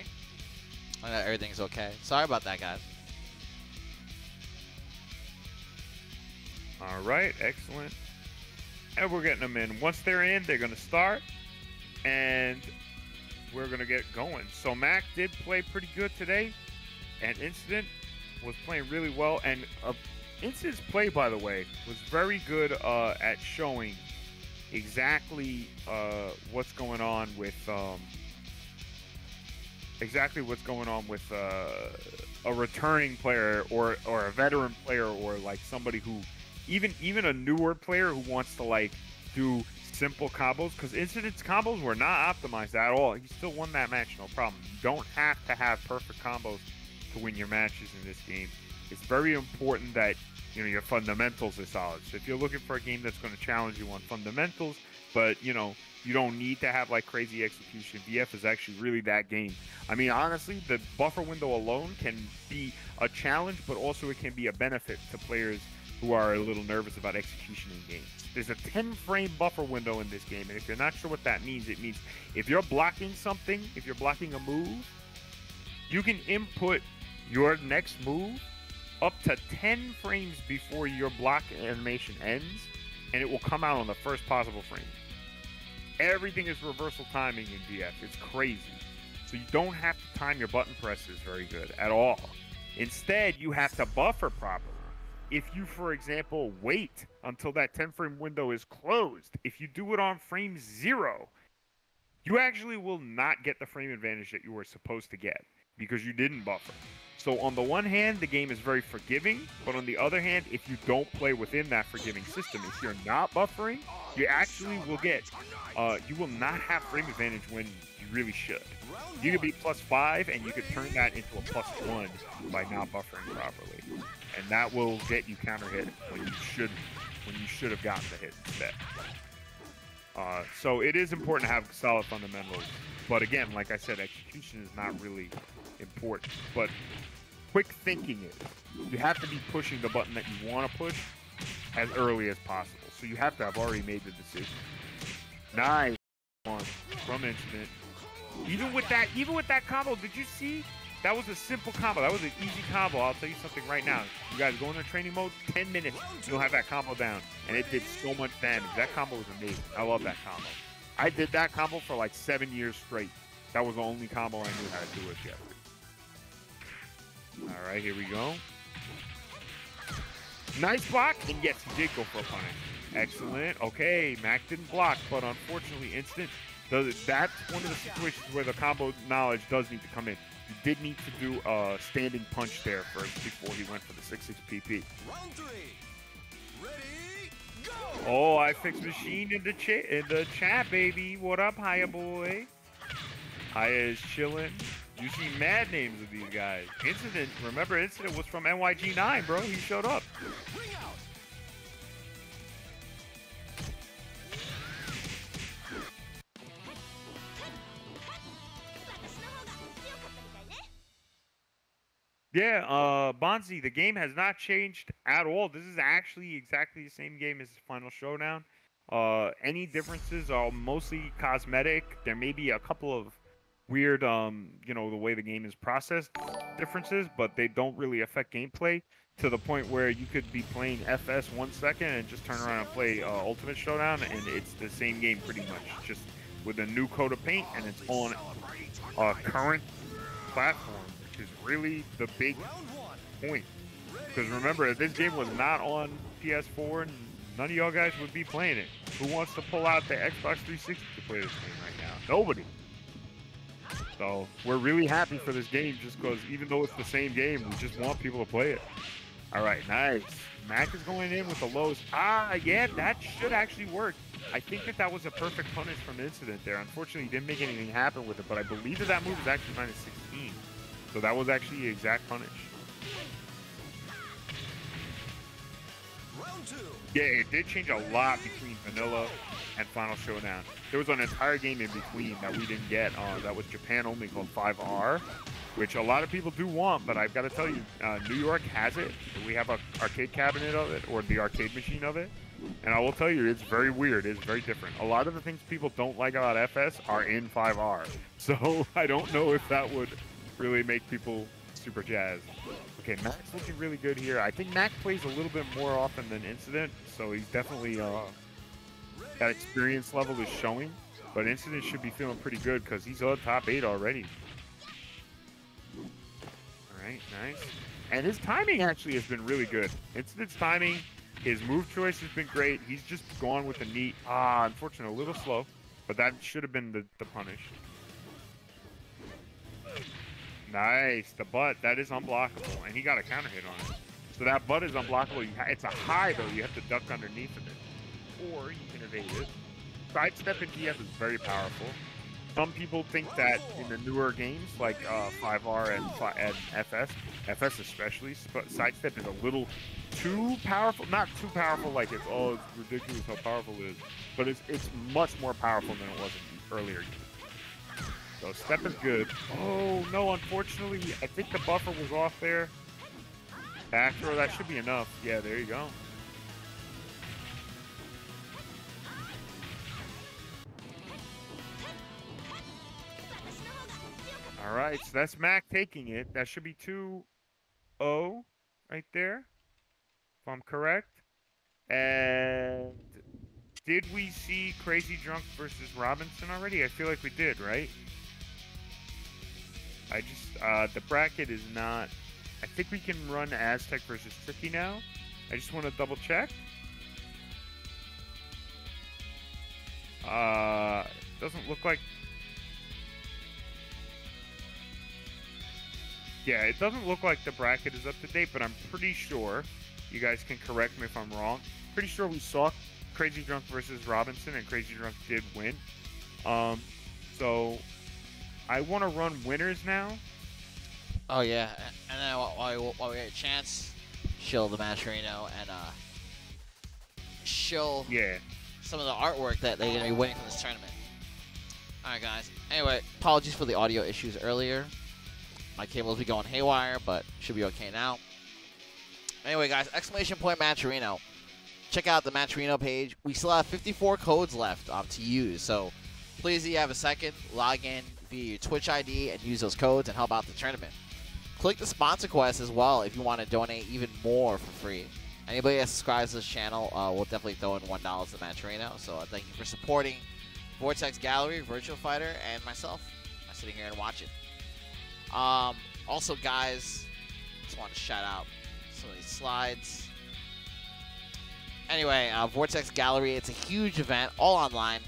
I know everything's okay. Sorry about that, guys. All right, excellent. And we're getting them in. Once they're in, they're going to start, and we're going to get going. So Mac did play pretty good today, and Incident was playing really well. And uh, Incident's play, by the way, was very good uh, at showing exactly uh, what's going on with um, exactly what's going on with uh, a returning player or or a veteran player or like somebody who even even a newer player who wants to like do simple combos because Incident's combos were not optimized at all. He still won that match, no problem. You don't have to have perfect combos to win your matches in this game. It's very important that you know your fundamentals are solid. So if you're looking for a game that's going to challenge you on fundamentals, but you know you don't need to have like crazy execution. VF is actually really that game. I mean, honestly, the buffer window alone can be a challenge, but also it can be a benefit to players who are a little nervous about execution in games. There's a 10 frame buffer window in this game, and if you're not sure what that means, it means if you're blocking something, if you're blocking a move, you can input your next move up to 10 frames before your block animation ends, and it will come out on the first possible frame. Everything is reversal timing in VF. It's crazy. So you don't have to time your button presses very good at all. Instead, you have to buffer properly. If you, for example, wait until that 10 frame window is closed, if you do it on frame zero, you actually will not get the frame advantage that you were supposed to get because you didn't buffer. So on the one hand, the game is very forgiving, but on the other hand, if you don't play within that forgiving system, if you're not buffering, you actually will get, uh, you will not have frame advantage when you really should. You could be plus five, and you could turn that into a plus one by not buffering properly, and that will get you counter hit when you should, when you should have gotten the hit instead. Uh, so it is important to have solid fundamentals, but again, like I said, execution is not really important. But quick thinking is you have to be pushing the button that you want to push as early as possible. So you have to have already made the decision. Nice one from Incident. Even with that, even with that combo, did you see? That was a simple combo. That was an easy combo. I'll tell you something right now. You guys go into training mode, 10 minutes, you'll have that combo down. And it did so much damage. That combo was amazing. I love that combo. I did that combo for like seven years straight. That was the only combo I knew how to do Jeffry. Right, here we go. Nice block, and yes, he did go for a punish. Excellent. Okay, Mac didn't block, but unfortunately, instant. Does that's one of the situations where the combo knowledge does need to come in. He did need to do a standing punch there first before he went for the 6-6 PP. Round three. Ready, go! Oh, I fixed machine in the chat in the chat, baby. What up, Haya boy? Haya is chilling. You see mad names of these guys. Incident, remember Incident was from NYG9, bro. He showed up. Yeah, uh, Bonzi, the game has not changed at all. This is actually exactly the same game as Final Showdown. Uh, any differences are mostly cosmetic. There may be a couple of weird, um, you know, the way the game is processed differences, but they don't really affect gameplay to the point where you could be playing FS one second and just turn around and play uh, Ultimate Showdown, and it's the same game pretty much, just with a new coat of paint, and it's on a current platform, which is really the big point. Because remember, if this game was not on PS4, none of y'all guys would be playing it. Who wants to pull out the Xbox 360 to play this game right now? Nobody. So we're really happy for this game just because even though it's the same game, we just want people to play it. All right, nice. Mac is going in with the lows. Ah, yeah, that should actually work. I think that that was a perfect punish from Incident there. Unfortunately, he didn't make anything happen with it, but I believe that that move is actually minus 16. So that was actually the exact punish. Round two. Yeah, it did change a lot between Vanilla and Final Showdown. There was an entire game in between that we didn't get. Uh, that was Japan only called 5R, which a lot of people do want, but I've got to tell you, uh, New York has it. We have a arcade cabinet of it, or the arcade machine of it. And I will tell you, it's very weird. It's very different. A lot of the things people don't like about FS are in 5R. So I don't know if that would really make people super jazzed. Okay, Mac's looking really good here. I think Mac plays a little bit more often than Incident, so he's definitely uh, that experience level is showing. But Incident should be feeling pretty good because he's on top eight already. All right, nice. And his timing actually has been really good. Incident's timing, his move choice has been great. He's just gone with a neat. Ah, unfortunately, a little slow, but that should have been the, the punish. Nice, the butt that is unblockable, and he got a counter hit on it. So that butt is unblockable. It's a high though. You have to duck underneath of it, or you can evade it. Sidestep in VF is very powerful. Some people think that in the newer games like uh, 5R and, and FS, FS especially, sp- sidestep is a little too powerful. Not too powerful, like it's oh ridiculous how powerful it is, but it's it's much more powerful than it was in the earlier games. So step is good. Oh no, unfortunately, I think the buffer was off there. Back throw, that should be enough. Yeah, there you go. All right, so that's Mac taking it. That should be 2 0 right there, if I'm correct. And did we see Crazy Drunk versus Robinson already? I feel like we did, right? I just, uh, the bracket is not. I think we can run Aztec versus Tricky now. I just want to double check. Uh, doesn't look like. Yeah, it doesn't look like the bracket is up to date, but I'm pretty sure. You guys can correct me if I'm wrong. Pretty sure we saw Crazy Drunk versus Robinson, and Crazy Drunk did win. Um, so I want to run winners now. Oh yeah, and then while, while, while we get a chance, shill the Matcherino and uh, shill Yeah. some of the artwork that they're gonna be winning from this tournament. All right, guys. Anyway, apologies for the audio issues earlier. My cables be going haywire, but should be okay now. Anyway, guys, exclamation point Matcherino. Check out the Matcherino page. We still have 54 codes left um, to use, so please, if you have a second, log in via your Twitch ID and use those codes and help out the tournament. Click the sponsor quest as well if you want to donate even more for free. Anybody that subscribes to this channel uh, will definitely throw in one dollar to Matcherino. So uh, thank you for supporting Vortex Gallery, Virtual Fighter, and myself. I'm sitting here and watching. Um, also, guys, just want to shout out some of these slides. Anyway, uh, Vortex Gallery, it's a huge event, all online.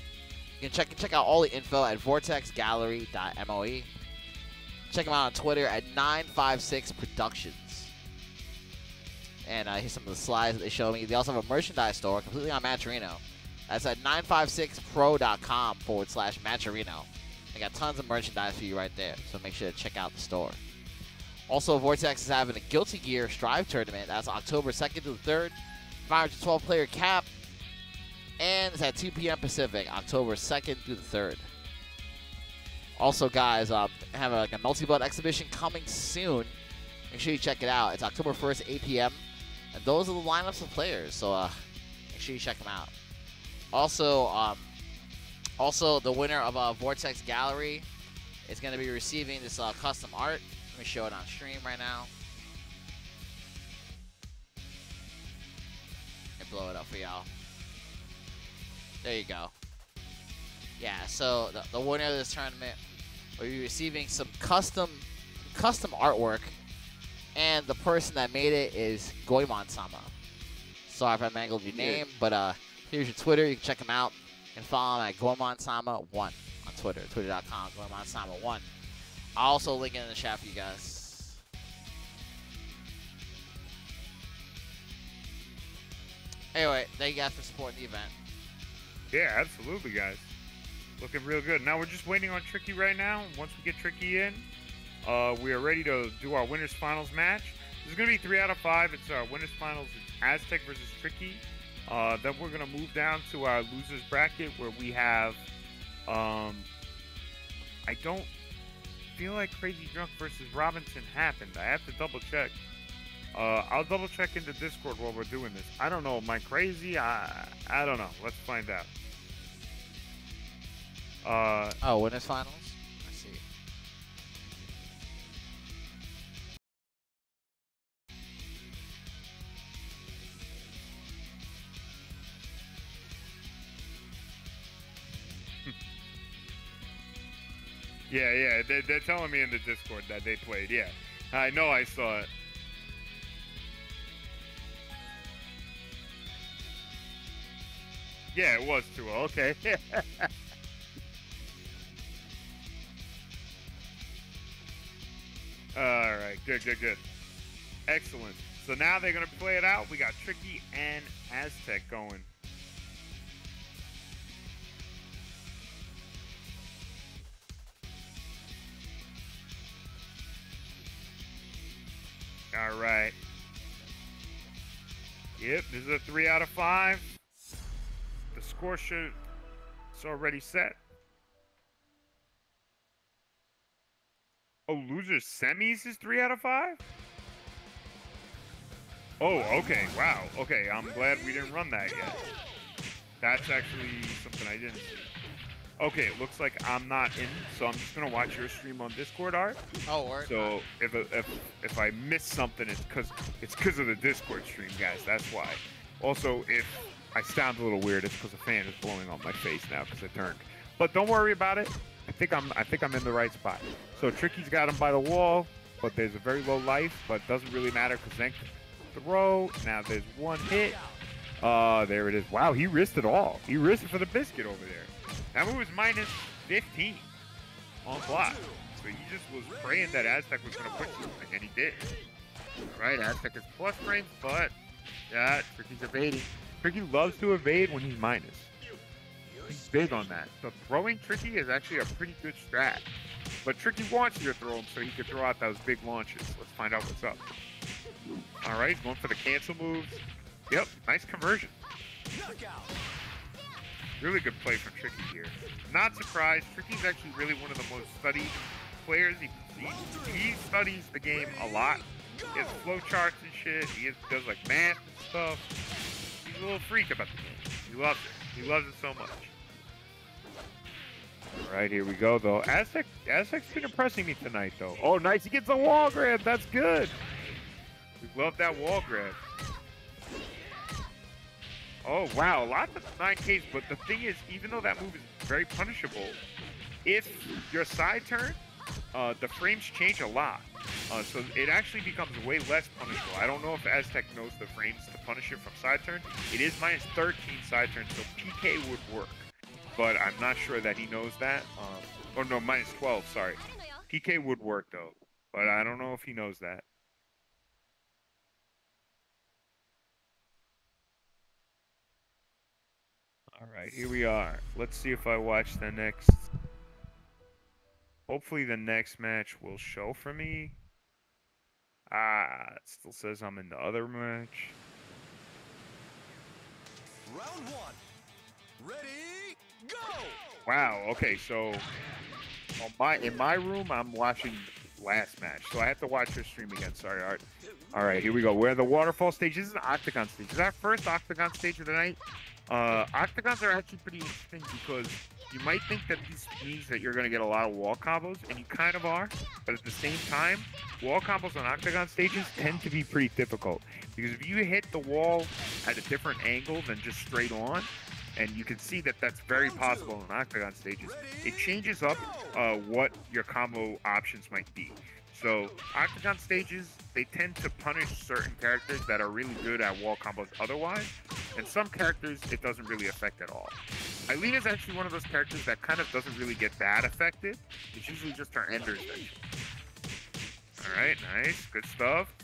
You can check check out all the info at vortexgallery.moe. Check them out on Twitter at 956 Productions. And uh, here's some of the slides that they show me. They also have a merchandise store completely on Matcherino. That's at 956pro.com forward slash Matcherino. I got tons of merchandise for you right there, so make sure to check out the store. Also, Vortex is having a Guilty Gear Strive tournament. That's October 2nd to the 3rd. 512 player cap. And it's at 2 p.m. Pacific, October 2nd through the 3rd. Also, guys, uh, have a, like a Melty Blood exhibition coming soon. Make sure you check it out. It's October 1st, 8 p.m. And those are the lineups of players, so uh, make sure you check them out. Also, um, also the winner of uh, Vortex Gallery is going to be receiving this uh, custom art. Let me show it on stream right now. And blow it up for y'all. There you go. Yeah, so the, the winner of this tournament will be receiving some custom custom artwork, and the person that made it is Goemon Sama. Sorry if I mangled your name, but uh, here's your Twitter. You can check him out and follow him at Goemon Sama one on Twitter, twitter.com Goemon Sama one. I'll also link it in the chat for you guys. Anyway, thank you guys for supporting the event. Yeah, absolutely, guys. Looking real good. Now we're just waiting on Tricky right now. Once we get Tricky in, uh, we are ready to do our winners finals match. This is gonna be three out of five. It's our winners finals. It's Aztec versus Tricky. Uh, then we're gonna move down to our losers bracket where we have. Um, I don't feel like Crazy Drunk versus Robinson happened. I have to double check. Uh, I'll double check into Discord while we're doing this. I don't know. Am I crazy? I I don't know. Let's find out. Uh, Oh, winners finals? Yeah, yeah. They, they're telling me in the Discord that they played. Yeah, I know. I saw it. Yeah, it was too. Okay. All right. Good. Good. Good. Excellent. So now they're gonna play it out. We got Tricky and Aztec going. All right. Yep, this is a three out of five. The score should it's already set. Oh, losers semis is three out of five? Oh, okay, wow. Okay, I'm glad we didn't run that yet. That's actually something I didn't see. Okay, it looks like I'm not in, so I'm just gonna watch your stream on Discord, Art. Oh, word. So if if if I miss something, it's because it's because of the Discord stream, guys. That's why. Also, if I sound a little weird, it's because a fan is blowing on my face now because I turned. But don't worry about it. I think I'm I think I'm in the right spot. So Tricky's got him by the wall, but there's a very low life, but it doesn't really matter because then throw. Now there's one hit. Uh, there it is. Wow, he risked it all. He risked it for the biscuit over there. That move was minus 15 on block. So he just was praying that Aztec was going to push something, and he did. Right, Aztec is plus frames, but yeah, Tricky's evading. Tricky loves to evade when he's minus. He's big on that. So throwing Tricky is actually a pretty good strat. But Tricky wants you to throw him so he can throw out those big launches. Let's find out what's up. All right, going for the cancel moves. Yep, nice conversion. Really good play from Tricky here. Not surprised. Tricky's actually really one of the most studied players. He, he, he studies the game a lot. He has flow charts and shit. He has, does like math and stuff. He's a little freak about the game. He loves it. He loves it so much. All right, here we go though. Aztec, Aztec's been impressing me tonight though. Oh, nice. He gets a wall grab. That's good. We love that wall grab. Oh wow, lots of 9Ks, but the thing is, even though that move is very punishable, if your side turn, uh, the frames change a lot. Uh, so it actually becomes way less punishable. I don't know if Aztec knows the frames to punish it from side turn. It is minus 13 side turn, so PK would work. But I'm not sure that he knows that. Um, oh no, minus 12, sorry. PK would work though, but I don't know if he knows that. All right, here we are. Let's see if I watch the next Hopefully the next match will show for me. Ah, it still says I'm in the other match. Round one. Ready, go! Wow. Okay, so on my in my room, I'm watching last match, so I have to watch your stream again. Sorry, Art. All right, here we go. We're the waterfall stage. This is an octagon stage. Is our first octagon stage of the night. Uh, octagons are actually pretty interesting because you might think that this means that you're going to get a lot of wall combos, and you kind of are. But at the same time, wall combos on octagon stages tend to be pretty difficult because if you hit the wall at a different angle than just straight on, and you can see that that's very possible in octagon stages. It changes up uh, what your combo options might be. So octagon stages, they tend to punish certain characters that are really good at wall combos otherwise, and some characters it doesn't really affect at all. Eileen is actually one of those characters that kind of doesn't really get that affected. It's usually just her enders that. All right, nice, good stuff.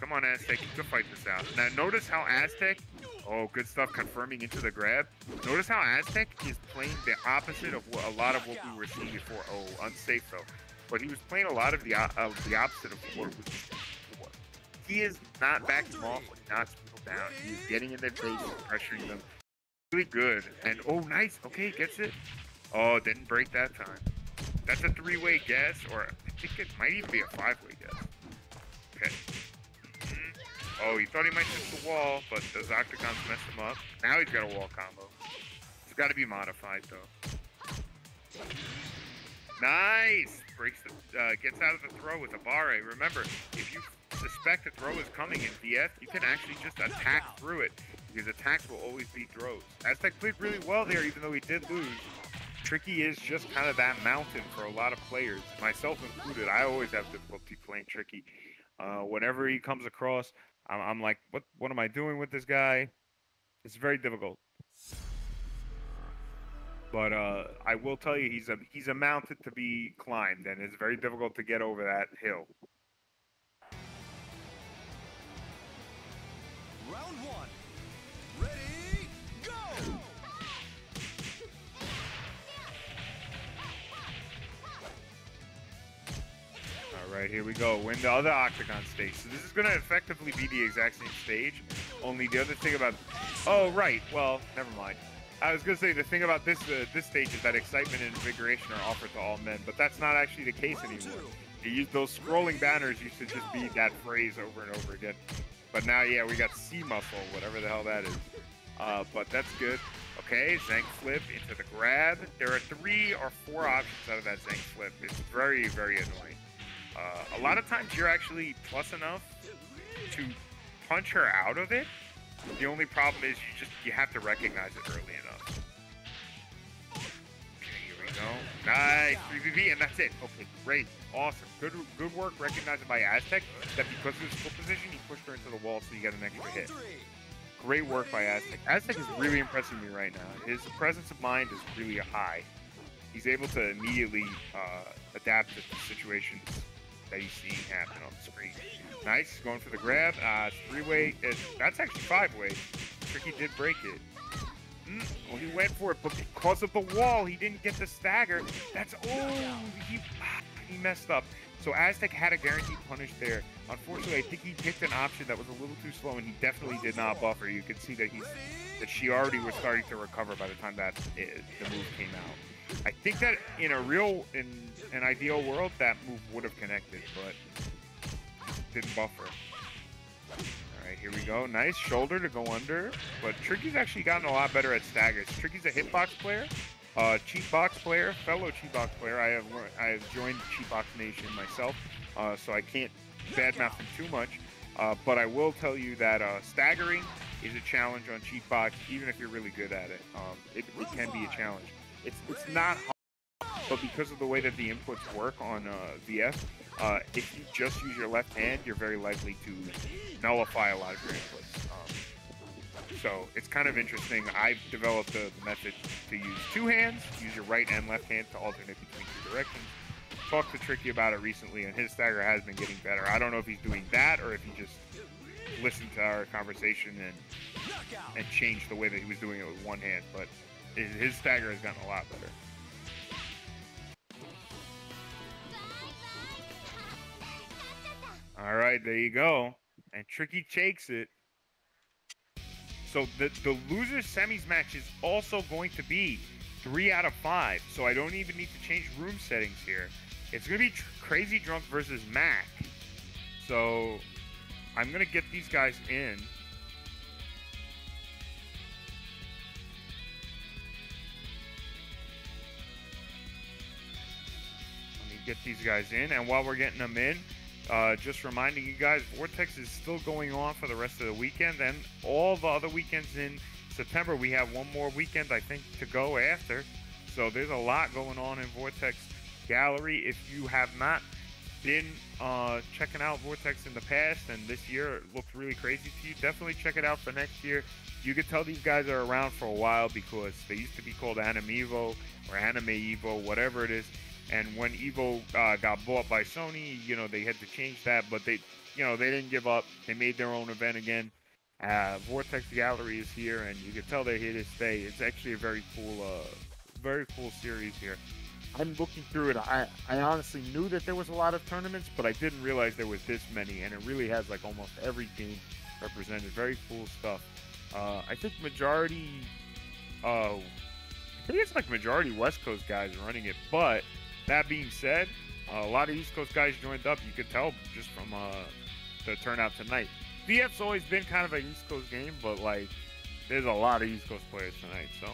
Come on, Aztec, you can fight this out. Now notice how Aztec Oh, good stuff confirming into the grab. Notice how Aztec is playing the opposite of what, a lot of what we were seeing before. Oh, unsafe though. But he was playing a lot of the of the opposite of what. He is not backing off, not people down. He's getting in their face, and pressuring them. Really good. And oh, nice. Okay, gets it. Oh, didn't break that time. That's a three-way guess, or I think it might even be a five-way guess. Okay. Mm-hmm. Oh, he thought he might hit the wall, but those octagons messed him up. Now he's got a wall combo. It's got to be modified, though. Nice! Breaks the, uh, gets out of the throw with a barre. Remember, if you suspect a throw is coming in VF, you can actually just attack through it, because attacks will always be throws. Aztec played really well there, even though he did lose. Tricky is just kind of that mountain for a lot of players, myself included. I always have difficulty playing Tricky. Uh, whenever he comes across, I'm, I'm like, what what am I doing with this guy? It's very difficult. But uh, I will tell you, he's a he's a mountain to be climbed, and it's very difficult to get over that hill. Round one. Ready, go! All right, here we go. Win the other octagon stage. So this is going to effectively be the exact same stage. Only the other thing about, oh right, well never mind. I was going to say the thing about this uh, this stage is that excitement and invigoration are offered to all men, but that's not actually the case anymore. You use those scrolling banners used to just be that phrase over and over again. But now, yeah, we got C muscle, whatever the hell that is. Uh, but that's good. Okay, Zank flip into the grab. There are three or four options out of that Zank flip. It's very, very annoying. Uh, a lot of times you're actually plus enough to punch her out of it. The only problem is you just you have to recognize it early enough. Nice 3VV, and that's it. Okay, great, awesome, good good work recognizing by Aztec that because of his foot position he pushed her into the wall so you get an extra hit. Great work by Aztec. Aztec is really impressing me right now. His presence of mind is really high. He's able to immediately uh, adapt to the situations that you see happen on the screen. Nice, going for the grab. Uh, three-way. That's actually five-way. Tricky did break it. Mm, well, he went for it, but because of the wall, he didn't get the stagger. That's oh, he ah, he messed up. So Aztec had a guaranteed punish there. Unfortunately, I think he picked an option that was a little too slow, and he definitely did not buffer. You can see that he's that she already was starting to recover by the time that it, the move came out. I think that in a real, in an ideal world, that move would have connected, but didn't buffer. Here we go. Nice shoulder to go under, but Tricky's actually gotten a lot better at staggers. Tricky's a hitbox player, uh, cheat box player, fellow cheat box player. I have I have joined Cheatbox Nation myself, uh, so I can't badmouth him too much. Uh, but I will tell you that uh, staggering is a challenge on Cheatbox, even if you're really good at it. Um, it, it can be a challenge. It's it's not hard, but because of the way that the inputs work on uh, VF, uh, if you just use your left hand, you're very likely to nullify a lot of inputs. Um, so it's kind of interesting. I've developed a method to use two hands, use your right and left hand to alternate between two directions. Talked to Tricky about it recently, and his stagger has been getting better. I don't know if he's doing that or if he just listened to our conversation and and changed the way that he was doing it with one hand, but his, his stagger has gotten a lot better. All right, there you go. And Tricky takes it. So the the loser semis match is also going to be three out of five. So I don't even need to change room settings here. It's gonna be tr- Crazy Drunk versus Mac. So I'm gonna get these guys in. Let me get these guys in, and while we're getting them in, uh, just reminding you guys, Vortex is still going on for the rest of the weekend, and all the other weekends in September. We have one more weekend, I think, to go after. So there's a lot going on in Vortex Gallery. If you have not been uh, checking out Vortex in the past, and this year it looked really crazy to you, definitely check it out for next year. You can tell these guys are around for a while because they used to be called Anime Evo or Anime Evo, whatever it is. And when Evo uh, got bought by Sony, you know they had to change that, but they, you know, they didn't give up. They made their own event again. Uh, Vortex Gallery is here, and you can tell they're here to stay. It's actually a very cool, uh, very cool series here. I'm looking through it. I, I honestly knew that there was a lot of tournaments, but I didn't realize there was this many, and it really has like almost every game represented. Very cool stuff. Uh, I think majority, uh, I think it's like majority West Coast guys running it. But that being said, a lot of East Coast guys joined up. You could tell just from uh, the turnout tonight. VF's always been kind of an East Coast game, but like there's a lot of East Coast players tonight. So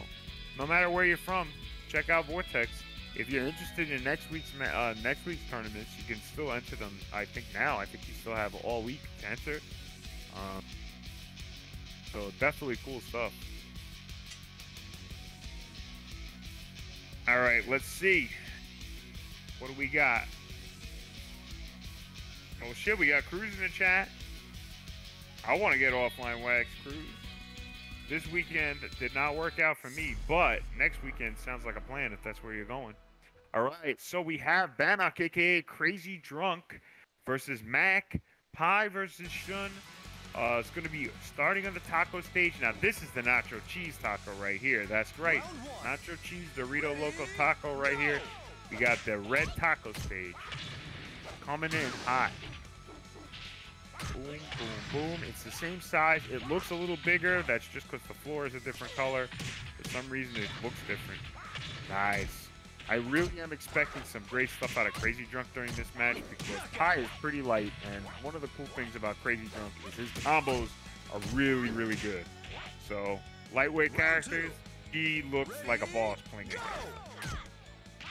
no matter where you're from, check out Vortex. If you're interested in next week's uh, next week's tournaments, you can still enter them. I think now. I think you still have all week to enter. Um, so definitely cool stuff. All right, let's see. What do we got? Oh shit, we got Cruz in the chat. I want to get offline wax Cruz. This weekend did not work out for me, but next weekend sounds like a plan if that's where you're going. All right, so we have Bannock, aka Crazy Drunk, versus Mac, Pai versus Shun. Uh, it's going to be starting on the taco stage. Now, this is the nacho cheese taco right here. That's right. Nacho cheese Dorito Loco taco right here. We got the red taco stage coming in hot. Boom, boom, boom. It's the same size. It looks a little bigger. That's just because the floor is a different color. For some reason, it looks different. Nice. I really am expecting some great stuff out of Crazy Drunk during this match because Pai is pretty light, and one of the cool things about Crazy Drunk is his combos are really, really good. So, lightweight characters, he looks like a boss playing them.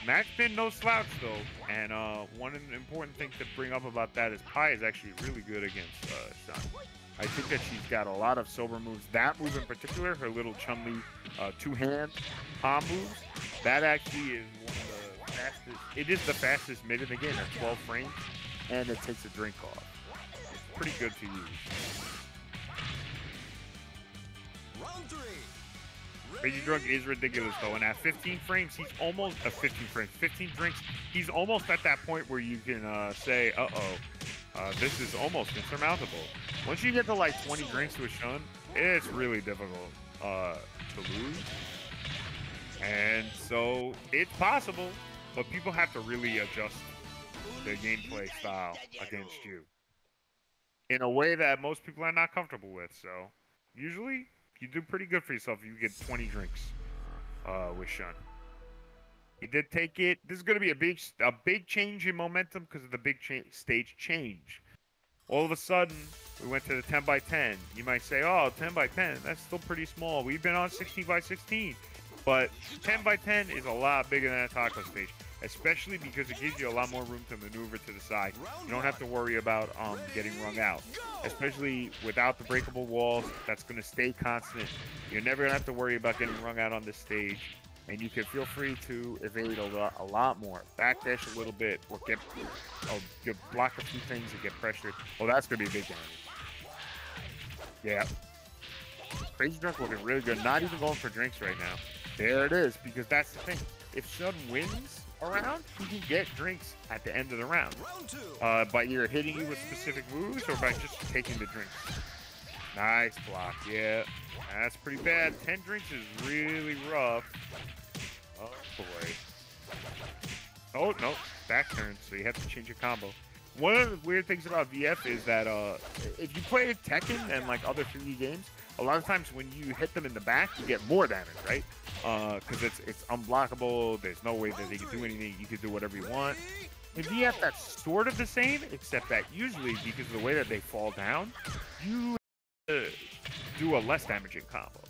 Matt's been no slouch though, and uh, one important thing to bring up about that is Pai is actually really good against uh, Shun. I think that she's got a lot of sober moves. That move in particular, her little Chun-Li uh, two-hand palm moves, that actually is one of the fastest. It is the fastest mid in the game at 12 frames, and it takes a drink off. Pretty good to use. Round three. Crazy Drunk is ridiculous though, and at 15 frames, he's almost uh, 15 frames, 15 drinks. He's almost at that point where you can uh, say, "Uh-oh, uh, this is almost insurmountable." Once you get to like 20 drinks with Shun, it's really difficult uh, to lose. And so it's possible, but people have to really adjust their gameplay style against you in a way that most people are not comfortable with. So usually you do pretty good for yourself if you get 20 drinks uh, with Shun. He did take it. This is going to be a big, a big change in momentum because of the big cha- stage change. All of a sudden, we went to the 10 by 10. You might say, "Oh, 10 by 10, that's still pretty small." We've been on 16 by 16, but 10 by 10 is a lot bigger than a taco stage, especially because it gives you a lot more room to maneuver to the side. You don't have to worry about um, getting rung out especially without the breakable walls. That's going to stay constant. You're never going to have to worry about getting rung out on this stage. And you can feel free to evade a lot, a lot more. Backdash a little bit, or get, oh, you block a few things and get pressured. Oh, that's going to be a big damage. Yeah. Crazy Drunk looking really good. Not even going for drinks right now. There it is, because that's the thing. If Shun wins a round, he can get drinks at the end of the round uh, by either hitting you with specific moves or by just taking the drinks. Nice block, yeah. That's pretty bad. 10 drinks is really rough. Oh boy. Oh, no. Back turn, so you have to change your combo. one of the weird things about VF is that uh, if you play Tekken and like other 3D games, a lot of times when you hit them in the back, you get more damage, right? Because it's it's unblockable. There's no way that they can do anything. You can do whatever you want. In VF, that's sort of the same, except that usually because of the way that they fall down, you uh, do a less damaging combo.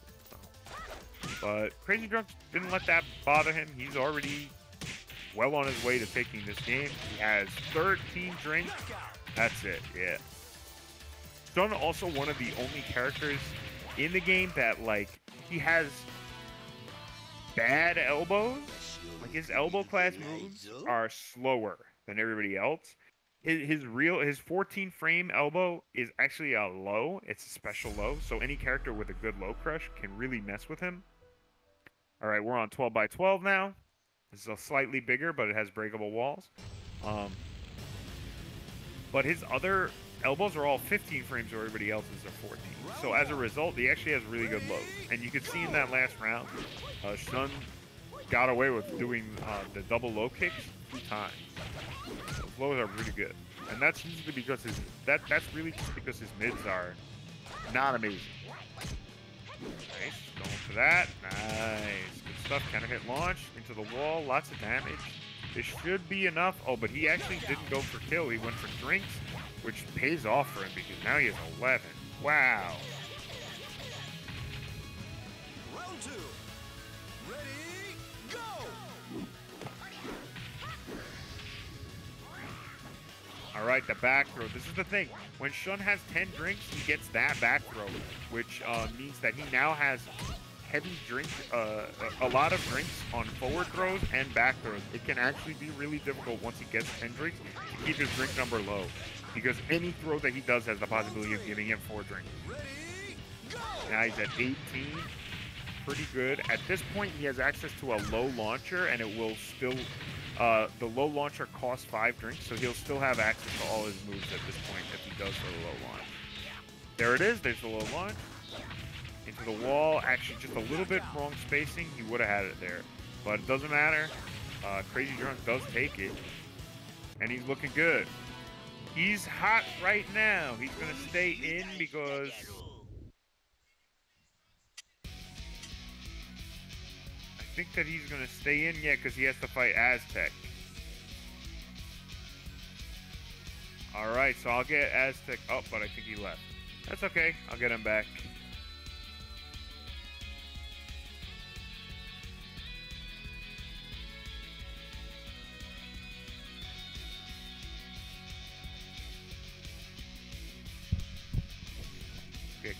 But Crazy Drunk didn't let that bother him. He's already well on his way to taking this game. He has 13 drinks. That's it, yeah. Shun also one of the only characters in the game that, like, he has bad elbows. Like, his elbow class moves are slower than everybody else. His, his real, his 14 frame elbow is actually a low. It's a special low. So any character with a good low crush can really mess with him. All right, we're on 12 by 12 now. This is a slightly bigger, but it has breakable walls. Um, but his other elbows are all 15 frames where everybody else's are 14. So as a result, he actually has really good lows. And you could see in that last round, uh, Shun got away with doing uh, the double low kicks two times. Those lows are really good. And that's usually because his that that's really just because his mids are not amazing. Nice, going for that. Nice, good stuff. Kind of hit launch into the wall. Lots of damage. This should be enough. Oh, but he actually didn't go for kill. He went for drinks, which pays off for him because now he has 11. Wow. Round two. Ready, go! All right, the back throw. This is the thing. When Shun has 10 drinks, he gets that back throw, which uh, means that he now has heavy drinks, uh, a a lot of drinks on forward throws and back throws. It can actually be really difficult once he gets 10 drinks to keep his drink number low. Because any throw that he does has the possibility of giving him four drinks. Now he's at 18. Pretty good. At this point, he has access to a low launcher, and it will still. Uh, the low launcher costs five drinks, so he'll still have access to all his moves at this point if he does the low launch. There it is. There's the low launch. Into the wall. Actually, just a little bit wrong spacing. He would have had it there. But it doesn't matter. Uh, Crazy Drunk does take it. And he's looking good. He's hot right now. He's going to stay in because I think that he's gonna stay in yet because he has to fight Aztec. All right, so I'll get Aztec up, but I think he left. That's okay. I'll get him back.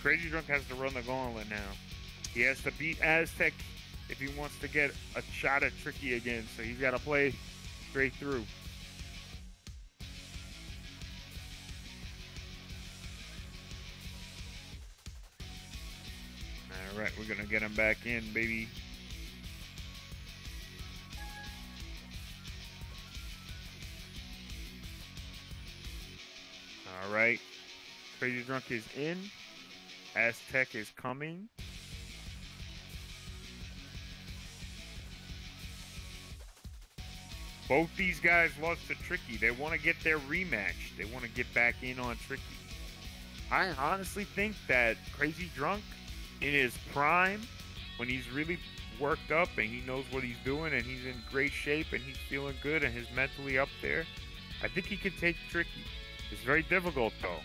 Crazy Drunk has to run the gauntlet now. He has to beat Aztec if he wants to get a shot at Tricky again. So he's got to play straight through. All right, we're gonna get him back in, baby. All right, Crazy Drunk is in. Aztec is coming. Both these guys lost to Tricky. They want to get their rematch. They want to get back in on Tricky. I honestly think that Crazy Drunk, in his prime, when he's really worked up and he knows what he's doing and he's in great shape and he's feeling good and he's mentally up there, I think he can take Tricky. It's very difficult though.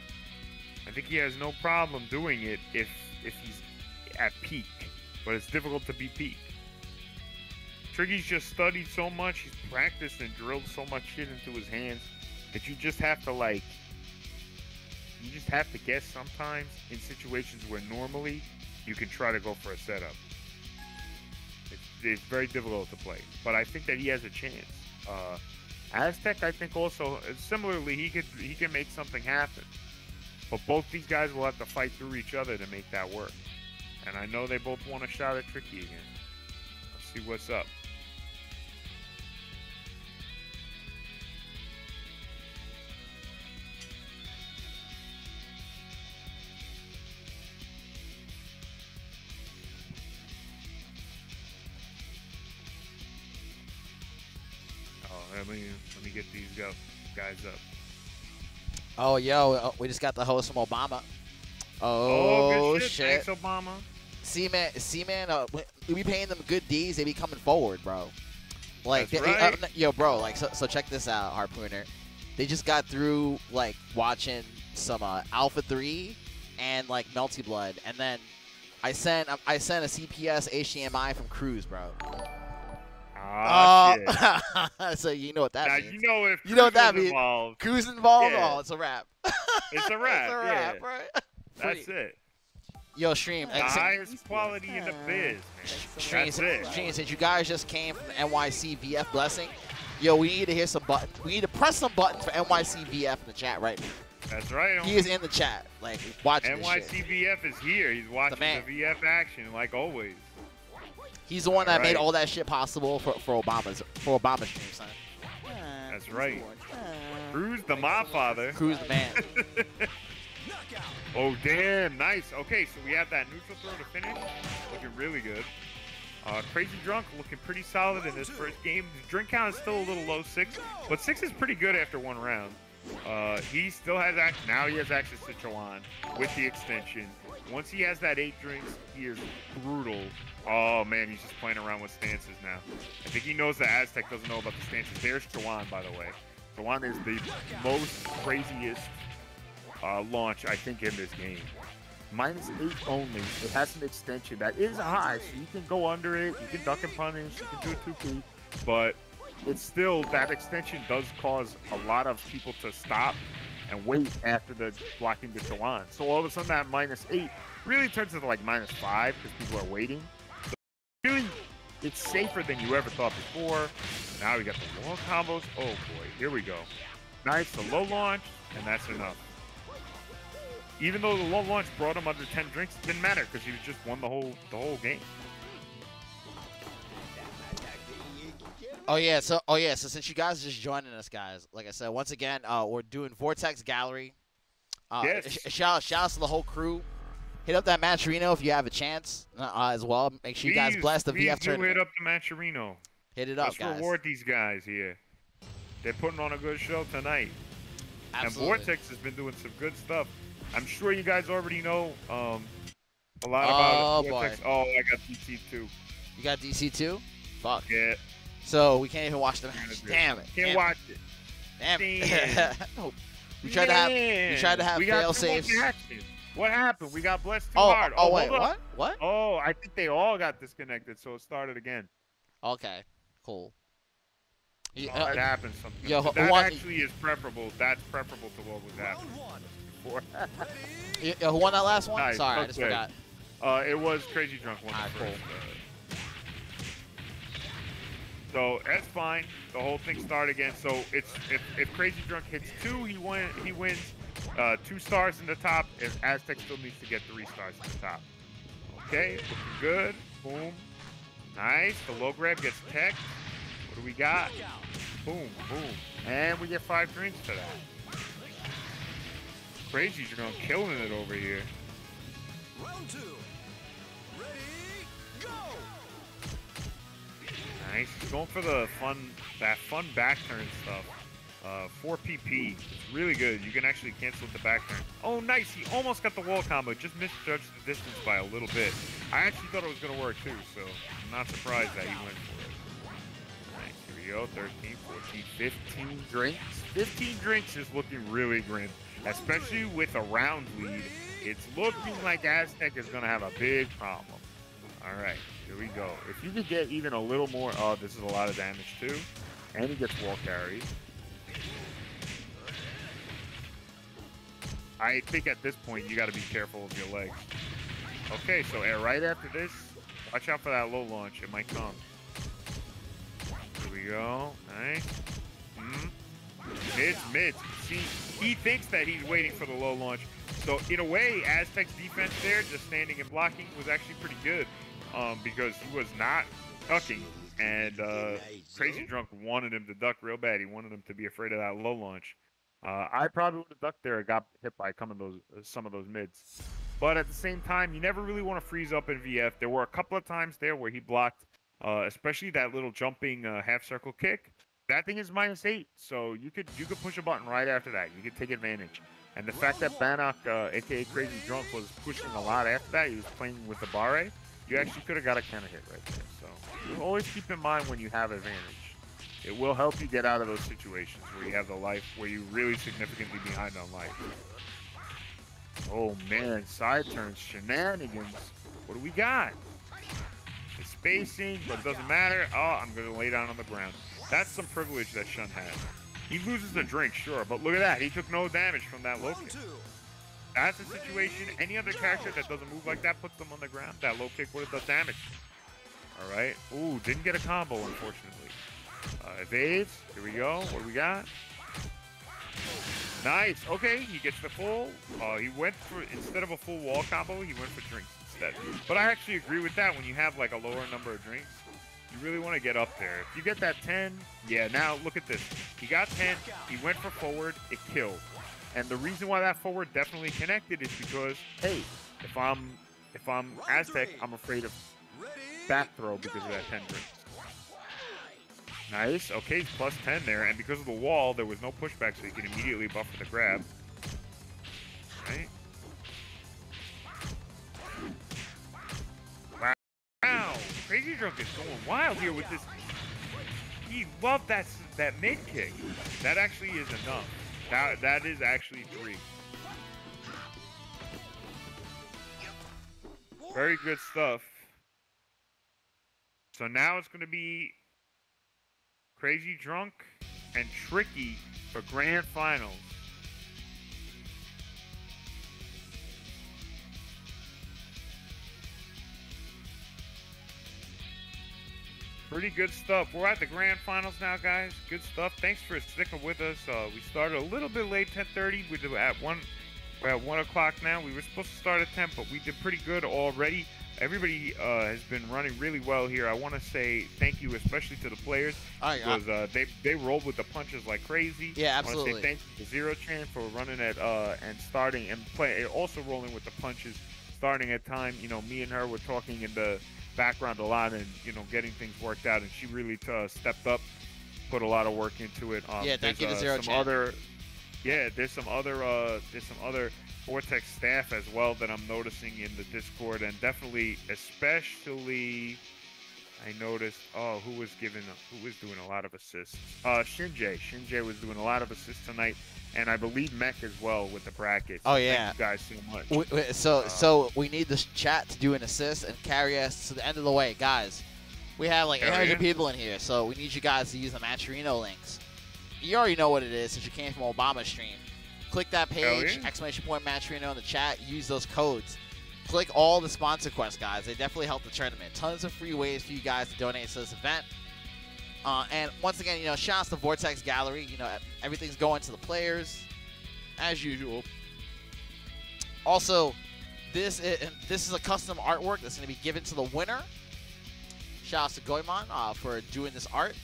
I think he has no problem doing it if if he's at peak, but it's difficult to be peak. Tricky's just studied so much, he's practiced and drilled so much shit into his hands that you just have to like you just have to guess sometimes in situations where normally you can try to go for a setup. It's, it's very difficult to play, but I think that he has a chance. Uh, Aztec, I think also similarly he could he can make something happen, but both these guys will have to fight through each other to make that work. And I know they both want a shot at Tricky again. Let's see what's up. Oh, let me let me get these guys up. Oh, yo, uh, we just got the host from Obama. Oh, Oh, shit. shit. Thanks, Obama. C-Man, C-Man uh, we- be paying them good D's. They be coming forward, bro. Like, they- right. uh, yo, bro. Like, so, so check this out, harpooner. They just got through like watching some uh, Alpha Three and like Melty Blood, and then I sent I sent a CPS HDMI from Cruise, bro. Ah, shit. so you know what that Now means. you know if You know what that means. involved, involved. Yeah. Oh, it's a wrap. It's a wrap, it's a yeah. right? that's Free. it. Yo, stream. The uh, highest quality in the biz. Stream. Stream, since you guys just came from the NYC VF blessing, yo, we need to hear some buttons. We need to press some buttons for NYC VF in the chat right now. That's right. He is in the chat, like watching this shit. NYCVF is here. He's watching the, man. VF action like always. He's the one that made all that shit possible for, for Obama's for Obama stream, son. That's right. Cruz the mob father. Cruz the man. Oh damn, nice. Okay, so we have that neutral throw to finish, looking really good. Uh, Crazy Drunk looking pretty solid in this first game. The drink count is still a little low, six, but six is pretty good after one round. Uh, he still has ac- now he has access to Chowan with the extension. Once he has that eight drinks, he is brutal. Oh man, he's just playing around with stances now. I think he knows that Aztec doesn't know about the stances. There's Chowan, by the way. Chowan is the most craziest uh, launch, I think, in this game. Minus eight only. It has an extension that is high, so you can go under it. You can duck and punish. You can do a two P, but it's still that extension does cause a lot of people to stop and wait after the blocking the Chawan. So all of a sudden, that minus eight really turns into like minus five because people are waiting. It's safer than you ever thought before. Now we got the long combos. Oh boy, here we go. Nice, the low launch, and that's enough. Even though the low launch brought him under 10 drinks, it didn't matter because he just won the whole the whole game. Oh yeah, so oh yeah, so since you guys are just joining us, guys, like I said, once again, uh, we're doing Vortex Gallery. Uh, Yes. shout shout out to the whole crew. Hit up that Matcherino if you have a chance uh, as well. Make sure you guys Please, bless the please VF tournament. hit up the Matcherino. Hit it up, Let's guys. reward these guys here. They're putting on a good show tonight. Absolutely. And Vortex has been doing some good stuff. I'm sure you guys already know um, a lot Oh, about Vortex. boy. Oh, I got DC two. You got DC two? Fuck. Yeah, So we can't even watch the match. Damn it. can't Damn watch it. Damn it. Damn. Oh, we tried to have. we tried to have we fail safes. Action. What happened? We got blessed too Oh, hard. oh, hold wait, what? What? Oh, I think they all got disconnected, so it started again. Okay, cool. You- Oh, uh, that happens sometimes. yo, that won- actually is preferable. That's preferable to what was Round happening before. you- uh, who won that last one? Nice, Sorry, I just forgot. Uh, it was Crazy Drunk one. Alright, the cool. uh, So that's fine. The whole thing started again. So it's if, if Crazy Drunk hits two, he win he wins. Uh, two stars in the top. If Aztec still needs to get three stars in the top. Okay, looking good. Boom. Nice. The low grab gets tech. What do we got? Boom, boom. And we get five drinks for that. Crazy Drunk killing it over here. Round two. Ready, go! Nice. He's going for the fun, that fun back turn stuff. Uh, 4 PP. It's really good. You can actually cancel the back turn. Oh, nice. He almost got the wall combo. Just misjudged the distance by a little bit. I actually thought it was going to work too, so I'm not surprised that he went for it. Here we go. 13, 14, 15 drinks. 15 drinks is looking really grim, especially with a round lead. It's looking like Aztec is going to have a big problem. All right, here we go. If you could get even a little more, oh, this is a lot of damage too. And he gets wall carry. I think at this point you got to be careful of your leg. Okay, so right after this, watch out for that low launch. It might come. Here we go. Nice. Hmm. Mids, mids. See, he thinks that he's waiting for the low launch. So in a way, Aztec's defense there, just standing and blocking, was actually pretty good um, because he was not ducking. And uh, Crazy Drunk wanted him to duck real bad. He wanted him to be afraid of that low launch. Uh, I probably would have ducked there and got hit by some of those uh, some of those mids. But at the same time, you never really want to freeze up in VF. There were a couple of times there where he blocked, uh, especially that little jumping uh, half circle kick. that thing is minus eight, so you could you could push a button right after that. You could take advantage. And the fact that Bannock, uh, aka Crazy Drunk, was pushing a lot after that, he was playing with the Barre, you actually could have got a counter hit right there. So always keep in mind when you have advantage. It will help you get out of those situations where you have the life, where you're really significantly behind on life. Oh man, side turns, shenanigans. What do we got? The spacing, but it doesn't matter. Oh, I'm gonna lay down on the ground. That's some privilege that Shun has. He loses the drink, sure, but look at that. He took no damage from that low kick. That's a situation. Any other character that doesn't move like that puts them on the ground. That low kick would have done damage. All right. Ooh, didn't get a combo, unfortunately. Uh, evades. Here we go. What do we got? Nice. Okay, he gets the full. Uh, he went for instead of a full wall combo, he went for drinks instead. But I actually agree with that. When you have like a lower number of drinks, you really want to get up there. If you get that 10, yeah. Now look at this. He got 10. He went for forward. It killed. And the reason why that forward definitely connected is because hey, if I'm if I'm Aztec, I'm afraid of back throw because of that 10 drinks. Nice. Okay, plus 10 there. And because of the wall, there was no pushback, so you can immediately buffer the grab. Right? Wow. Wow. Crazy Drunk is going wild here with this. He loved that that mid kick. That actually is enough. That that is actually three. Very good stuff. So now it's going to be Crazy Drunk and Tricky for grand finals. Pretty good stuff. We're at the grand finals now, guys. Good stuff. Thanks for sticking with us. Uh, we started a little bit late, 10:30. We do at one. We're at one o'clock now. We were supposed to start at 10, but we did pretty good already. Everybody uh, has been running really well here. I want to say thank you, especially to the players, because uh, they they rolled with the punches like crazy. Yeah, I want to absolutely. say thank you to Zero Chan for running at uh, and starting and play also rolling with the punches, starting at time. You know, me and her were talking in the background a lot and you know getting things worked out, and she really uh, stepped up, put a lot of work into it. Um, Yeah, thank you to uh, Zero some Chan. other, yeah, there's some other uh, there's some other Vortex staff as well that I'm noticing in the Discord, and definitely, especially. I noticed. Oh, who was giving? Who was doing a lot of assists? Uh, Shinjay. Shinjay was doing a lot of assists tonight, and I believe Mech as well with the brackets. Oh, Thank yeah. you guys so much. We, we- so Uh, so we need this chat to do an assist and carry us to the end of the way, guys. We have like Hell 800 yeah. people in here, so we need you guys to use the Matcherino links. You already know what it is since you came from Obama stream. Click that page, yeah. exclamation point match Matcherino in the chat. Use those codes. Click all the sponsor quests, guys. They definitely help the tournament. Tons of free ways for you guys to donate to this event. Uh, and once again, you know, shout out to Vortex Gallery. You know, everything's going to the players, as usual. Also, this is, this is a custom artwork that's going to be given to the winner. Shout out to Goemon uh, for doing this art.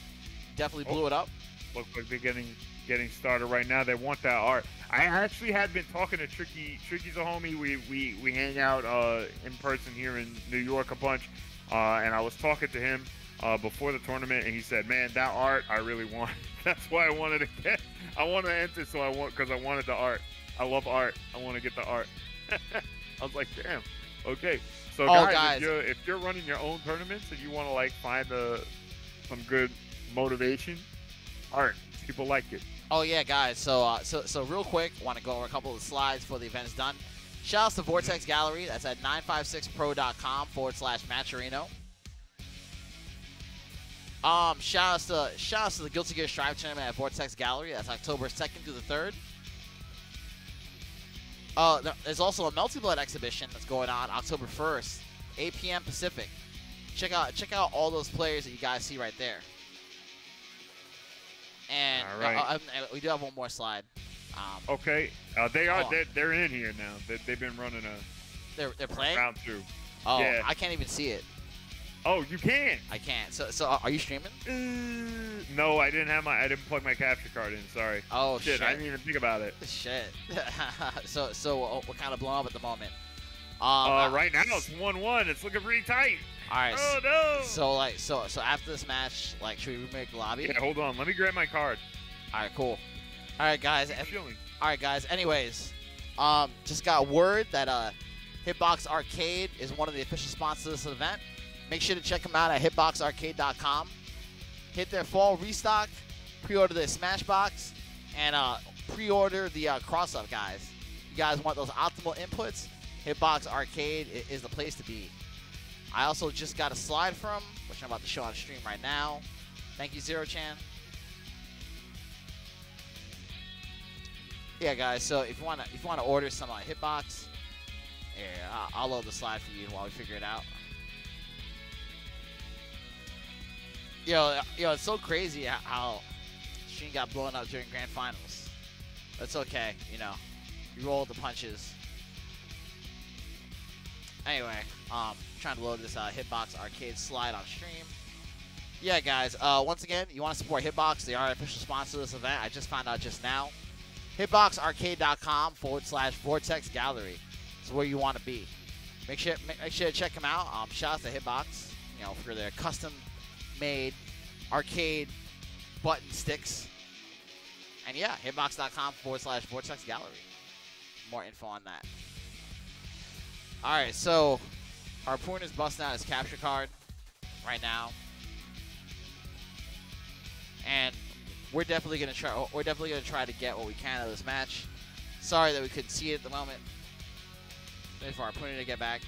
Definitely blew Oh. it up. Looks like they're getting getting started right now. They want that art. I actually had been talking to Tricky. Tricky's a homie. We we, we hang out uh, in person here in New York a bunch, uh, and I was talking to him uh, before the tournament, and he said, "Man, that art I really want. That's why I wanted to get. I wanted to enter, so I want because I wanted the art. I love art. I want to get the art." I was like, "Damn, okay." So Oh, guys, guys. If, you're, if you're running your own tournaments and you want to like find a, some good motivation, art. People like it. Oh yeah, guys. So uh, so so real quick, want to go over a couple of slides before the event is done. Shout out to Vortex Gallery. That's at 956pro.com forward slash Matcherino. Um, shout outs to shout outs to the Guilty Gear Strive tournament at Vortex Gallery. That's October 2nd through the 3rd. Uh, there's also a Melty Blood exhibition that's going on October 1st, 8 p.m. Pacific. Check out check out all those players that you guys see right there. And All right. uh, uh, uh, we do have one more slide. Um, Okay, uh, they are. They're, they're in here now. They, they've been running a they're they're playing. round two. Oh, yeah. I can't even see it. Oh, you can. I can't. So so uh, are you streaming? Uh, no, I didn't have my. I didn't plug my capture card in. Sorry. Oh shit, shit. I didn't even think about it. Shit. so so uh, we're kind of blown up at the moment. Um, Uh, right now it's one-one. It's looking pretty tight. All right. Oh no! So like so so after this match, like should we remake the lobby? yeah, hold on. Let me grab my card. All right, cool. All right, guys. I'm and- chilling. All right, guys. Anyways, um, just got word that uh, Hitbox Arcade is one of the official sponsors of this event. Make sure to check them out at hitboxarcade.com. Hit their fall restock, pre-order their Smashbox, and uh, pre-order the uh, cross-up, guys. You guys want those optimal inputs? Hitbox Arcade is the place to be. I also just got a slide from, which I'm about to show on stream right now. Thank you, Zero Chan. Yeah, guys. So if you wanna if you wanna order some uh, Hitbox, here I'll, load the slide for you while we figure it out. Yo, yo, it's so crazy how- how Sheen got blown up during grand finals. That's okay, you know. You roll the punches. Anyway, um, trying to load this uh, Hitbox Arcade slide on stream. Yeah, guys. Uh, once again, you want to support Hitbox? They are official sponsor of this event. I just found out just now. Hitboxarcade.com forward slash Vortex Gallery is where you want to be. Make sure make, sure to check them out. Um, shout out to Hitbox, you know, for their custom made arcade button sticks. And yeah, hitbox.com forward slash Vortex Gallery. More info on that. All right, so Harpoon is busting out his capture card right now, and we're definitely gonna try. We're definitely gonna try to get what we can out of this match. Sorry that we couldn't see it at the moment. Wait for Harpoon to get back.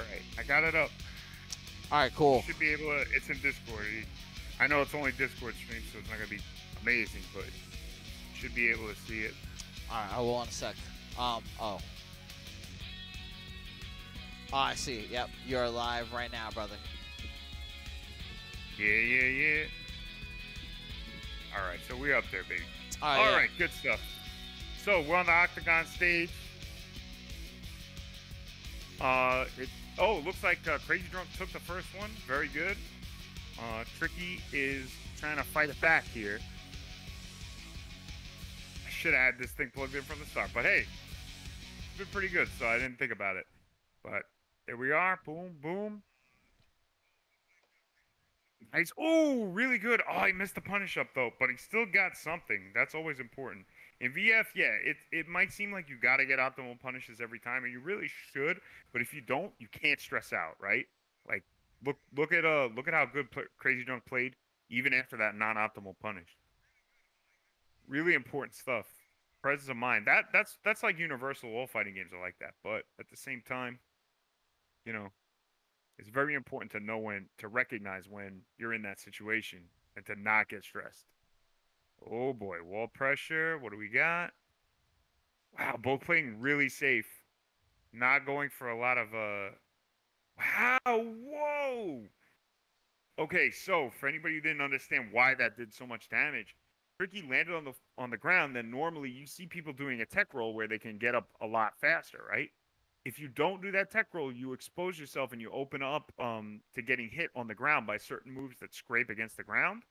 All right, I got it up. All right, cool. You should be able to. It's in Discord. I know it's only Discord stream, so it's not gonna be amazing, but you should be able to see it. All right, I will in a sec. Um, oh. Oh, I see. Yep, you're live right now, brother. Yeah, yeah, yeah. All right, so we're up there, baby. All right. All Oh, yeah. right, good stuff. So we're on the octagon stage. Uh, it, oh, looks like uh, Crazy Drunk took the first one. Very good. Uh, Tricky is trying to fight it back here. I should have had this thing plugged in from the start, but hey, it's been pretty good, so I didn't think about it. But there we are. Boom, boom. Nice. Oh, really good. Oh, he missed the punish up though, but he still got something. That's always important. In VF, yeah, it it might seem like you got to get optimal punishes every time, and you really should. But if you don't, you can't stress out, right? Like look look at uh look at how good pl- Crazy Drunk played even after that non-optimal punish. Really important stuff. Presence of mind. That that's that's like universal. All fighting games are like that, but at the same time, you know, it's very important to know when to recognize when you're in that situation and to not get stressed. Oh boy, wall pressure. What do we got? Wow, both playing really safe. Not going for a lot of uh Wow, whoa. Okay, so for anybody who didn't understand why that did so much damage, Tricky landed on the on the ground, then normally you see people doing a tech roll where they can get up a lot faster, right? if you don't do that tech roll, you expose yourself and you open up um, to getting hit on the ground by certain moves that scrape against the ground.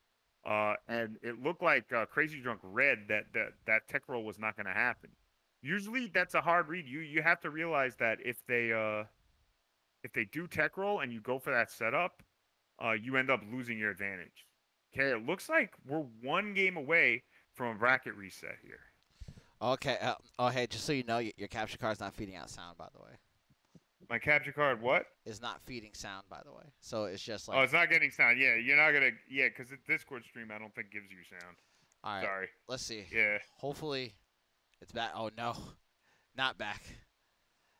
Uh, and it looked like uh, Crazy Drunk read that that, that tech roll was not going to happen. Usually, that's a hard read. You you have to realize that if they uh, if they do tech roll and you go for that setup, uh, you end up losing your advantage. Okay, it looks like we're one game away from a bracket reset here. Okay. Uh, oh, hey, just so you know, y- your capture card's not feeding out sound, by the way. My capture card, what? Is not feeding sound, by the way. So it's just like. oh, it's not getting sound. Yeah, you're not gonna. Yeah, because the Discord stream, I don't think gives you sound. all right. Sorry. Let's see. Yeah. Hopefully, it's back. Oh no, not back.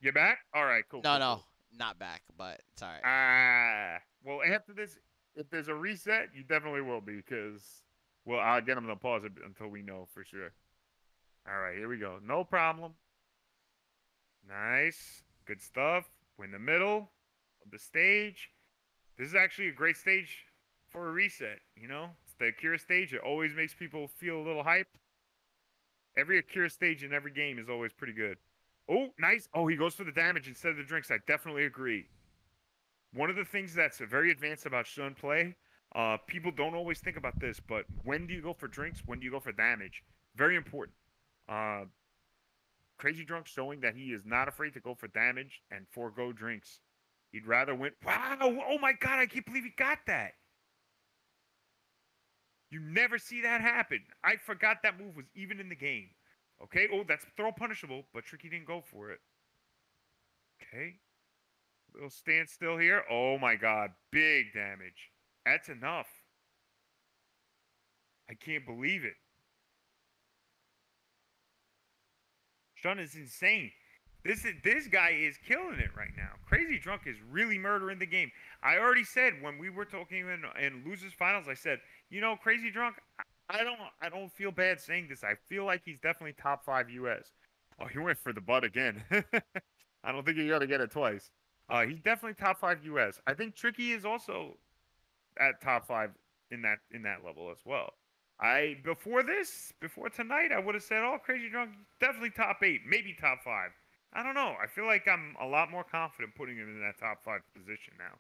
You're back? All right. Cool. No, cool, no, cool. not back. But it's all right. Ah. Well, after this, if there's a reset, you definitely will be because, well, I'll get them to pause it until we know for sure. All right, here we go. No problem. Nice. Good stuff. We're in the middle. of the stage. This is actually a great stage for a reset. You know, it's the Akira stage. It always makes people feel a little hype. Every Akira stage in every game is always pretty good. Oh, nice. Oh, he goes for the damage instead of the drinks. I definitely agree. One of the things that's very advanced about Shun play, uh, people don't always think about this, but when do you go for drinks? When do you go for damage? Very important. Uh, Crazy Drunk showing that he is not afraid to go for damage and forego drinks. He'd rather win. Wow! Oh my God! I can't believe he got that. You never see that happen. I forgot that move was even in the game. Okay. Oh, that's throw punishable, but Tricky didn't go for it. Okay. Little standstill here. Oh my God! Big damage. That's enough. I can't believe it. Shun is insane. This is this guy is killing it right now. Crazy Drunk is really murdering the game. I already said when we were talking in in losers finals, I said, you know, Crazy Drunk, I don't I don't feel bad saying this. I feel like he's definitely top five US. Oh, he went for the butt again. I don't think he got to get it twice. Uh, he's definitely top five US. I think Tricky is also at top five in that in that level as well. I before this, before tonight, I would have said, "Oh, Crazy Drunk, definitely top eight, maybe top five. I don't know. I feel like I'm a lot more confident putting him in that top five position now.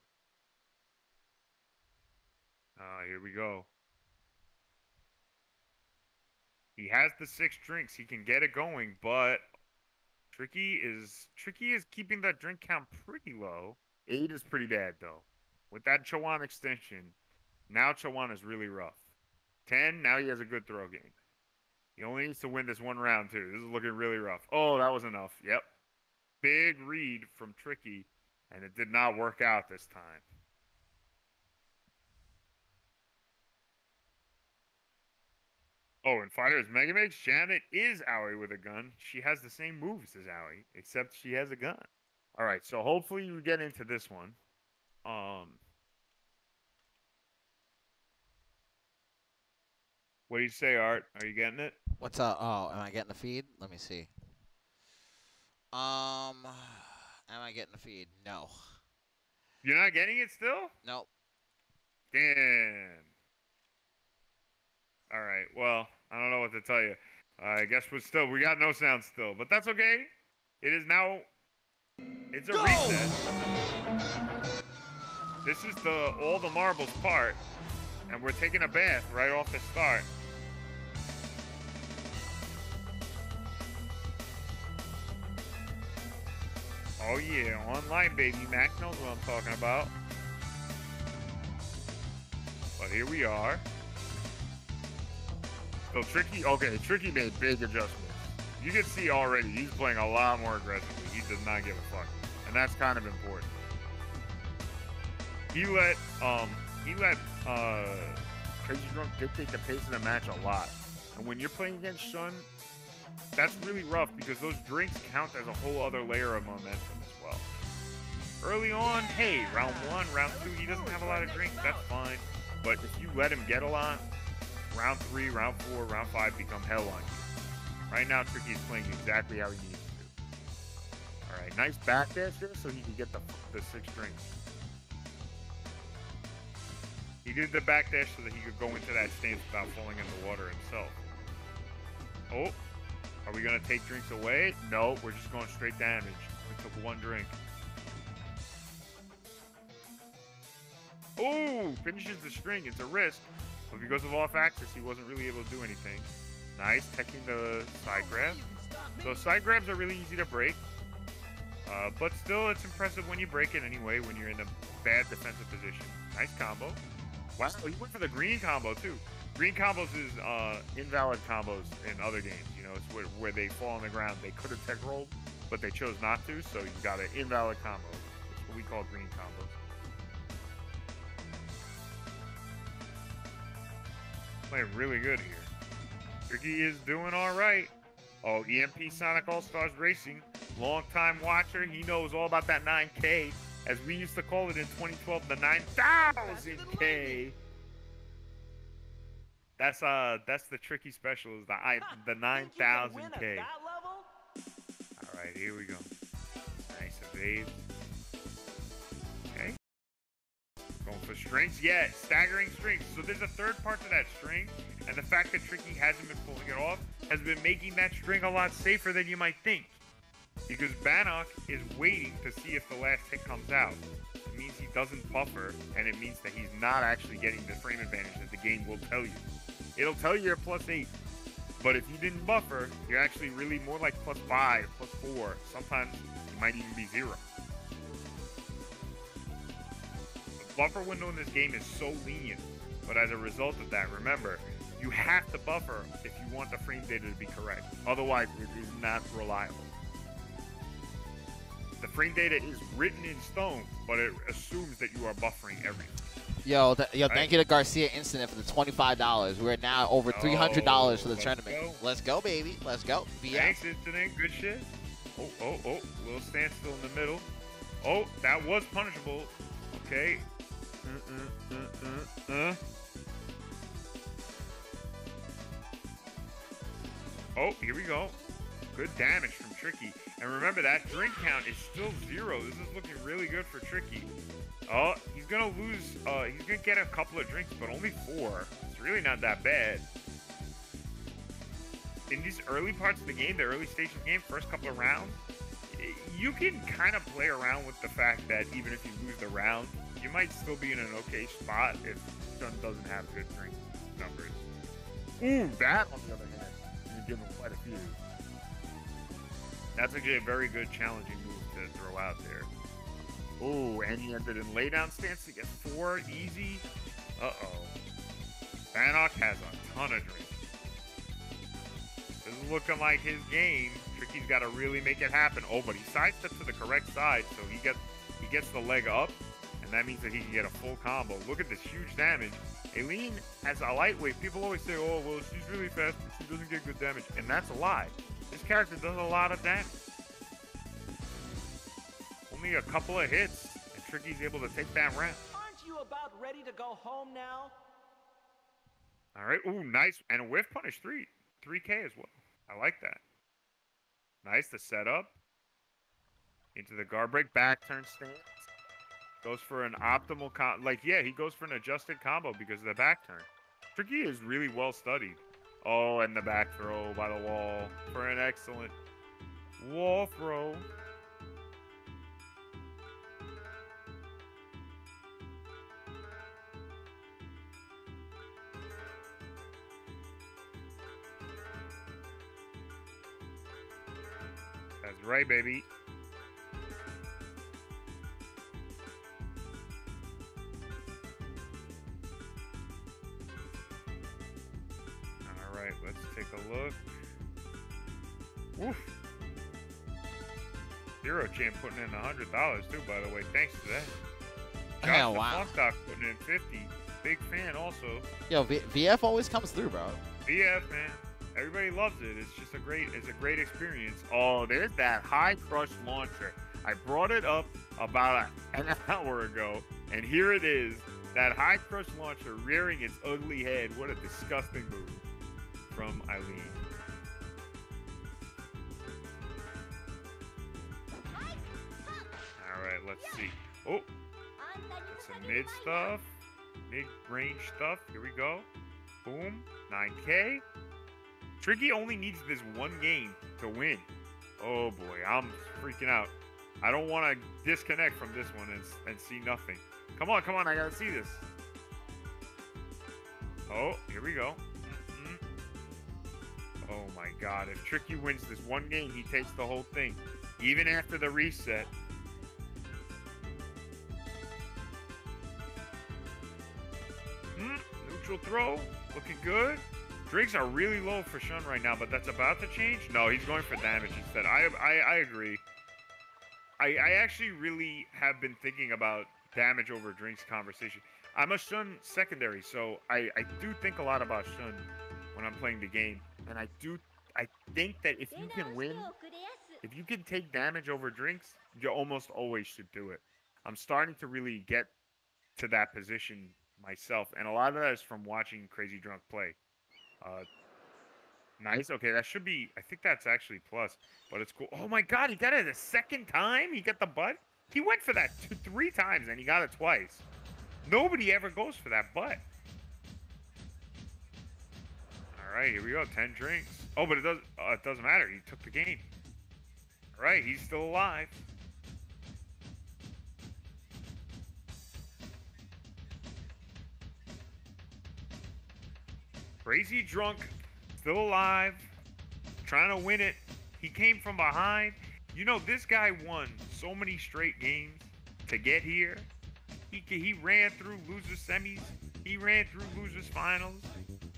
Uh, here we go. He has the six drinks. He can get it going, but Tricky is Tricky is keeping that drink count pretty low. Eight is pretty bad though. With that Chowan extension, now Chowan is really rough. 10, now he has a good throw game. He only needs to win this one round, too. This is looking really rough. Oh, that was enough. Yep. Big read from Tricky, and it did not work out this time. Oh, and Fighters Mega Megamix, Janet is Aoi with a gun. She has the same moves as Aoi, except she has a gun. All right, so hopefully we get into this one. Um, What do you say, Art? Are you getting it? What's up? Oh, am I getting the feed? Let me see. Um, am I getting the feed? No. You're not getting it still? Nope. Damn. All right. Well, I don't know what to tell you. I guess we're still we got no sound still, but that's okay. It is now. It's a Go! reset. This is the all the marbles part, and we're taking a bath right off the start. Oh yeah, online baby. Mac knows what I'm talking about. But here we are. So Tricky, okay, Tricky made big adjustments. You can see already he's playing a lot more aggressively. He does not give a fuck, and that's kind of important. He let um he let uh Crazy Drunk dictate the pace of the match a lot, and when you're playing against Shun, that's really rough because those drinks count as a whole other layer of momentum as well. Early on, hey, round one, round two, he doesn't have a lot of drinks, that's fine. But if you let him get a lot, round three, round four, round five become hell on you. Right now, Tricky is playing exactly how he needs to. All right, nice back dash there so he can get the, the six drinks. He did the back dash so that he could go into that stance without falling in the water himself. Oh, are we gonna take drinks away? No, we're just going straight damage. We took one drink. Oh, finishes the string. It's a risk, but because of off axis, he wasn't really able to do anything. Nice, taking the side grab. So side grabs are really easy to break, uh, but still, it's impressive when you break it anyway. When you're in a bad defensive position. Nice combo. Wow, he went for the green combo too. Green combos is uh, invalid combos in other games. You know, it's where, where they fall on the ground. They could have tech rolled, but they chose not to. So you got an invalid combo. That's what we call green combos. Playing really good here. Tricky is doing all right. Oh, EMP Sonic All Stars Racing, long-time watcher. He knows all about that 9K, as we used to call it in 2012, the 9,000K. That's uh, that's the tricky special is the I the 9,000K. All right, here we go. Nice evade. Okay. Going for strengths, yeah, staggering strengths. So there's a third part to that string, and the fact that Tricky hasn't been pulling it off has been making that string a lot safer than you might think. Because Bannock is waiting to see if the last hit comes out. It means he doesn't buffer, and it means that he's not actually getting the frame advantage that the game will tell you. It'll tell you you're plus eight, but if you didn't buffer, you're actually really more like plus five, plus four. Sometimes you might even be zero. The buffer window in this game is so lenient, but as a result of that, remember, you have to buffer if you want the frame data to be correct. Otherwise, it is not reliable. The frame data is written in stone, but it assumes that you are buffering everything. Yo, th- yo, thank you to Garcia Incident for the twenty-five dollars. We're now over three hundred dollars for the let's tournament. go. Let's go, baby. Let's go. VF. Thanks, incident. Good shit. Oh, oh, oh. Little standstill in the middle. Oh, that was punishable. Okay. Uh, uh, uh, uh. Oh, here we go. Good damage from Tricky. And remember, that drink count is still zero. This is looking really good for Tricky. Oh, he's gonna lose. Uh, he's gonna get a couple of drinks, but only four. It's really not that bad in these early parts of the game, the early stage of the game, first couple of rounds, you can kind of play around with the fact that even if you lose the round, you might still be in an okay spot if Shun doesn't have good drink numbers. Ooh, that on the other hand, you give him quite a few. That's actually a very good challenging move to throw out there. Ooh, and he ended in laydown stance to get four easy. Uh-oh. Bannock has a ton of drinks. This is looking like his game. Tricky's got to really make it happen. Oh, but he sidesteps to the correct side, so he gets he gets the leg up, and that means that he can get a full combo. Look at this huge damage. Eileen has a lightweight. People always say, "Oh, well, she's really fast, but she doesn't get good damage," and that's a lie. This character does a lot of damage. Only a couple of hits, and Tricky's able to take that round. Aren't you about ready to go home now? All right. Ooh, nice. And a whiff punish three. 3K as well. I like that. Nice. The setup. Into the guard break. Back turn stance. Goes for an optimal com like yeah, he goes for an adjusted combo because of the back turn. Tricky is really well studied. Oh, and the back throw by the wall for an excellent wall throw. That's right, baby. All right, let's take a look. Woof. Zero Chan putting in a hundred dollars too, by the way. Thanks to that. Josh the wow. Funk putting in fifty. Big fan also. Yo, v- VF always comes through, bro. VF man, everybody loves it. It's just a great, it's a great experience. Oh, there's that high crush launcher. I brought it up about an hour ago, and here it is. That high crush launcher rearing its ugly head. What a disgusting move from Eileen. All right, let's see. Oh, that's some mid stuff, mid range stuff. Here we go. Boom, 9K. Tricky only needs this one game to win. Oh boy, I'm freaking out. I don't want to disconnect from this one and, and see nothing. Come on, come on, I gotta see this. Oh, here we go. Mhm. Oh my god, if Tricky wins this one game, he takes the whole thing. Even after the reset. Hmm, neutral throw, looking good. Drinks are really low for Shun right now, but that's about to change. No, he's going for damage instead. I I, I agree. I, I actually really have been thinking about damage over drinks conversation. I'm a Shun secondary, so I, I do think a lot about Shun when I'm playing the game. And I do I think that if you can win, if you can take damage over drinks, you almost always should do it. I'm starting to really get to that position myself, and a lot of that is from watching Crazy Drunk play. Uh, nice. Okay, that should be. I think that's actually plus, but it's cool. Oh my God, he got it a second time. He got the butt. He went for that two, three times, and he got it twice. Nobody ever goes for that butt. All right, here we go. Ten drinks. Oh, but it does. Uh, it doesn't matter. He took the game. All right, he's still alive. Crazy drunk, still alive, trying to win it. He came from behind. You know, this guy won so many straight games to get here. He he ran through losers semis. He ran through losers finals,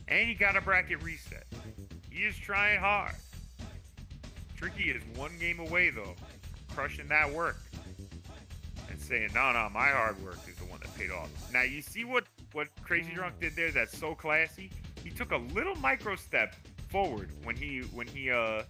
and he got a bracket reset. He is trying hard. Tricky is one game away though, crushing that work and saying, "No, no, my hard work is the one that paid off." Now you see what what Crazy Drunk did there? That's so classy. He took a little micro step forward when he when he uh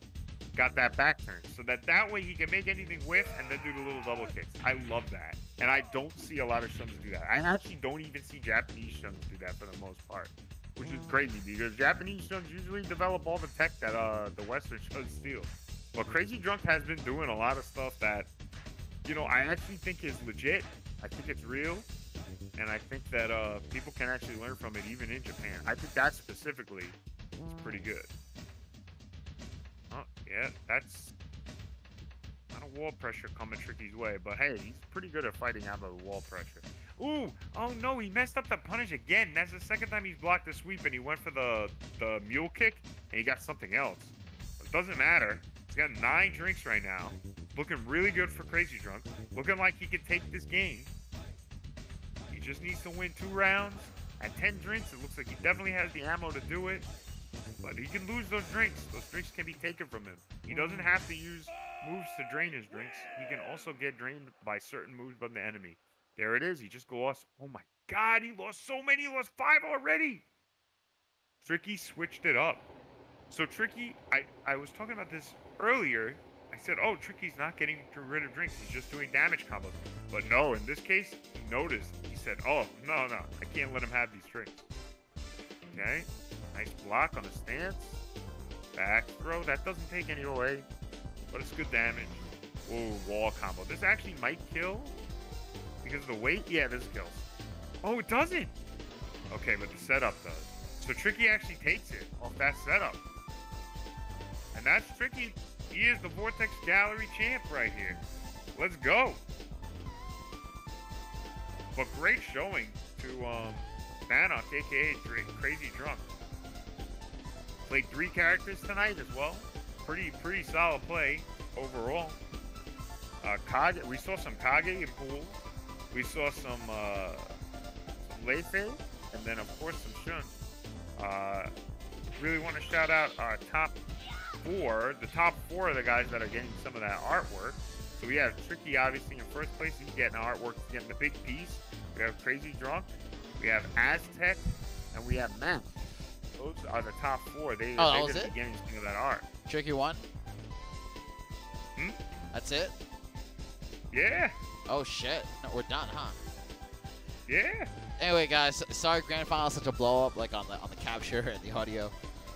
got that back turn, so that that way he can make anything whiff and then do the little double kicks. I love that, and I don't see a lot of shuns do that. I actually don't even see Japanese shuns do that for the most part, which is crazy because Japanese shuns usually develop all the tech that uh the Western shuns steal. But Crazy Drunk has been doing a lot of stuff that, you know, I actually think is legit. I think it's real. And I think that uh, people can actually learn from it even in Japan. I think that specifically is pretty good. Oh, yeah, that's not a wall pressure coming Tricky's way. But hey, he's pretty good at fighting out of the wall pressure. Ooh, oh no, he messed up the punish again. That's the second time he's blocked the sweep and he went for the, the mule kick and he got something else. It doesn't matter. He's got nine drinks right now. Looking really good for Crazy Drunk. Looking like he could take this game. Just needs to win two rounds. At 10 drinks, it looks like he definitely has the ammo to do it. But he can lose those drinks. Those drinks can be taken from him. He doesn't have to use moves to drain his drinks. He can also get drained by certain moves from the enemy. There it is. He just lost. Oh my god, he lost so many. He lost five already. Tricky switched it up. So Tricky, I, I was talking about this earlier. I said, oh, Tricky's not getting rid of drinks. He's just doing damage combos. But no, in this case, he noticed. He said, oh, no, no. I can't let him have these drinks. Okay. Nice block on the stance. Back throw. That doesn't take any away. But it's good damage. Oh, wall combo. This actually might kill. Because of the weight? Yeah, this kills. Oh, it doesn't. Okay, but the setup does. So Tricky actually takes it off that setup. And that's Tricky. He is the Vortex Gallery champ right here. Let's go. But great showing to um, Bannock, aka Crazy Drunk. Played three characters tonight as well. Pretty pretty solid play overall. Uh, Kage, we saw some Kage in pool. We saw some uh, Lei-Fei, and then of course some Shun. Uh, really want to shout out our top four. The top four are the guys that are getting some of that artwork. So we have Tricky obviously in first place. He's getting artwork, he's getting the big piece. We have Crazy Drunk. We have Aztec, and we have Matt. Those are the top four. They, Oh, they're gonna getting some of that art. Tricky one. Hmm? That's it. Yeah, Oh shit. No, we're done, huh? yeah. Anyway, guys, sorry Grand Final such a blow up, like on the on the capture and the audio.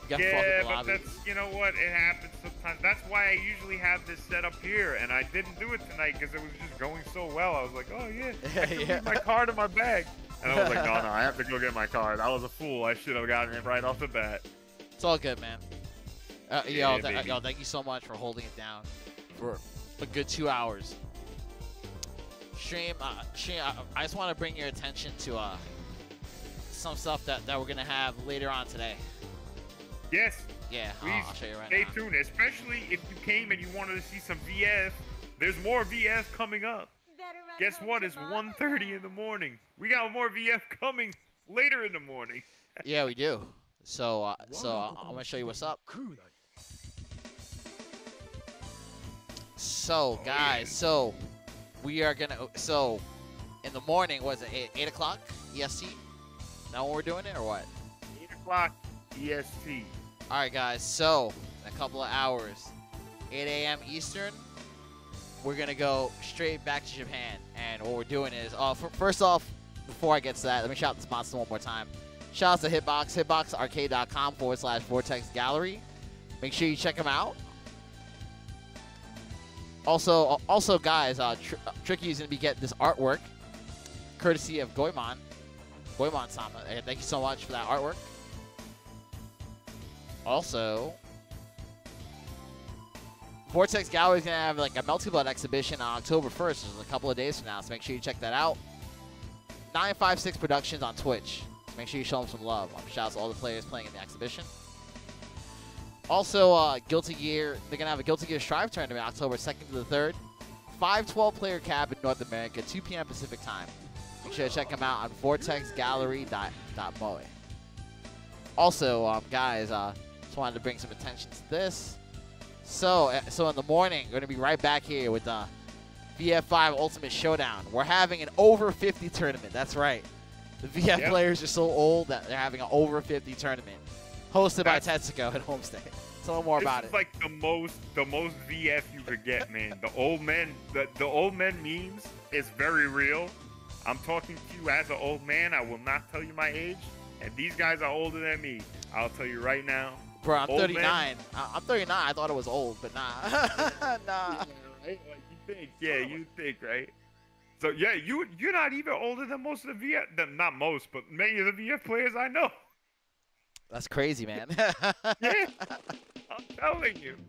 You got fucked Yeah, but lobby. that's you know what it happens sometimes. That's why I usually have this set up here, and I didn't do it tonight because it was just going so well. I was like, oh yeah, I can Yeah. my card in my bag, and I was like, no, no, I have to go get my card. I was a fool. I should have gotten it right off the bat. It's all good, man. Uh, Yeah, yo, th- thank you so much for holding it down for a good two hours. Stream, uh, stream. I, I just want to bring your attention to uh, some stuff that, that we're gonna have later on today. Yes, Yeah, please I'll show you right stay now. tuned. Especially if you came and you wanted to see some VF. There's more VF coming up. Guess what? It's 1:30 in the morning. We got more VF coming later in the morning. Yeah, we do. So, uh, so uh, I'm gonna show you what's up. So, Oh, guys, so we are gonna. So, in the morning, was it eight, eight o'clock EST? Now when we're doing it, or what? 8 o'clock EST. All right, guys. So, in a couple of hours, 8 a.m. Eastern, we're gonna go straight back to Japan. And what we're doing is, uh, first off, before I get to that, let me shout out the sponsor one more time. Shout out to Hitbox, hitboxarcade.com forward slash Vortex Gallery. Make sure you check them out. Also, also, guys, uh, Tr- uh, Tricky is gonna be getting this artwork. courtesy of Goemon. Goemon Sama. And thank you so much for that artwork. Also, Vortex Gallery is going to have like a Melty Blood exhibition on October 1st, which is a couple of days from now, so make sure you check that out. 956 Productions on Twitch. So make sure you show them some love. Um, shout out to all the players playing in the exhibition. Also, uh, Guilty Gear, they're going to have a Guilty Gear Strive tournament October 2nd to the 3rd. 512 player cap in North America, 2 p.m. Pacific time. Make sure to check them out on vortexgallery.moe. Also, um, guys, uh, just wanted to bring some attention to this. So, uh, so in the morning, we're going to be right back here with the VF5 Ultimate Showdown. We're having an over 50 tournament. That's right. The VF Yep. players are so old that they're having an over 50 tournament, hosted by Tetsuko at Homestay. Tell them more this about is it. like the most the most VF you could get, man. The old men the, the old men memes is very real. I'm talking to you as an old man. I will not tell you my age. And these guys are older than me. I'll tell you right now. Bro, I'm old 39. men- I- I'm 39. I thought it was old, but nah. nah. right? Like you think, yeah, you think, right? So yeah, you you're not even older than most of the VF, not most, but many of the VF players I know. That's crazy, man. Yeah, I'm telling you.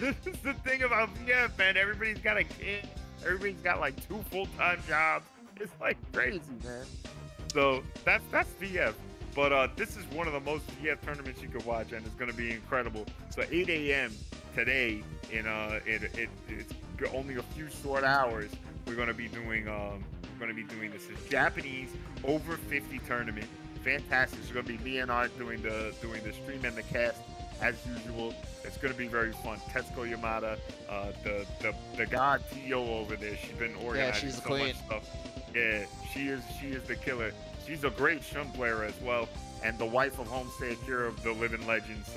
This is the thing about VF, man. Everybody's got a kid. Everybody's got like two full-time jobs. It's like crazy, man. So that's that's VF. But uh, this is one of the most VF tournaments you could watch, and it's going to be incredible. So 8 a.m. today, in uh, it, it it's only a few short hours. We're going to be doing um, we're going to be doing this is Japanese over 50 tournament. Fantastic. It's going to be me and Art doing the doing the stream and the cast as usual. It's going to be very fun. Tetsuko Yamada, uh, the the the god Tio over there. She's been organizing she's the so much stuff. Yeah, she is. She is the killer. She's a great shun player as well, and the wife of Homestay of the Living Legends.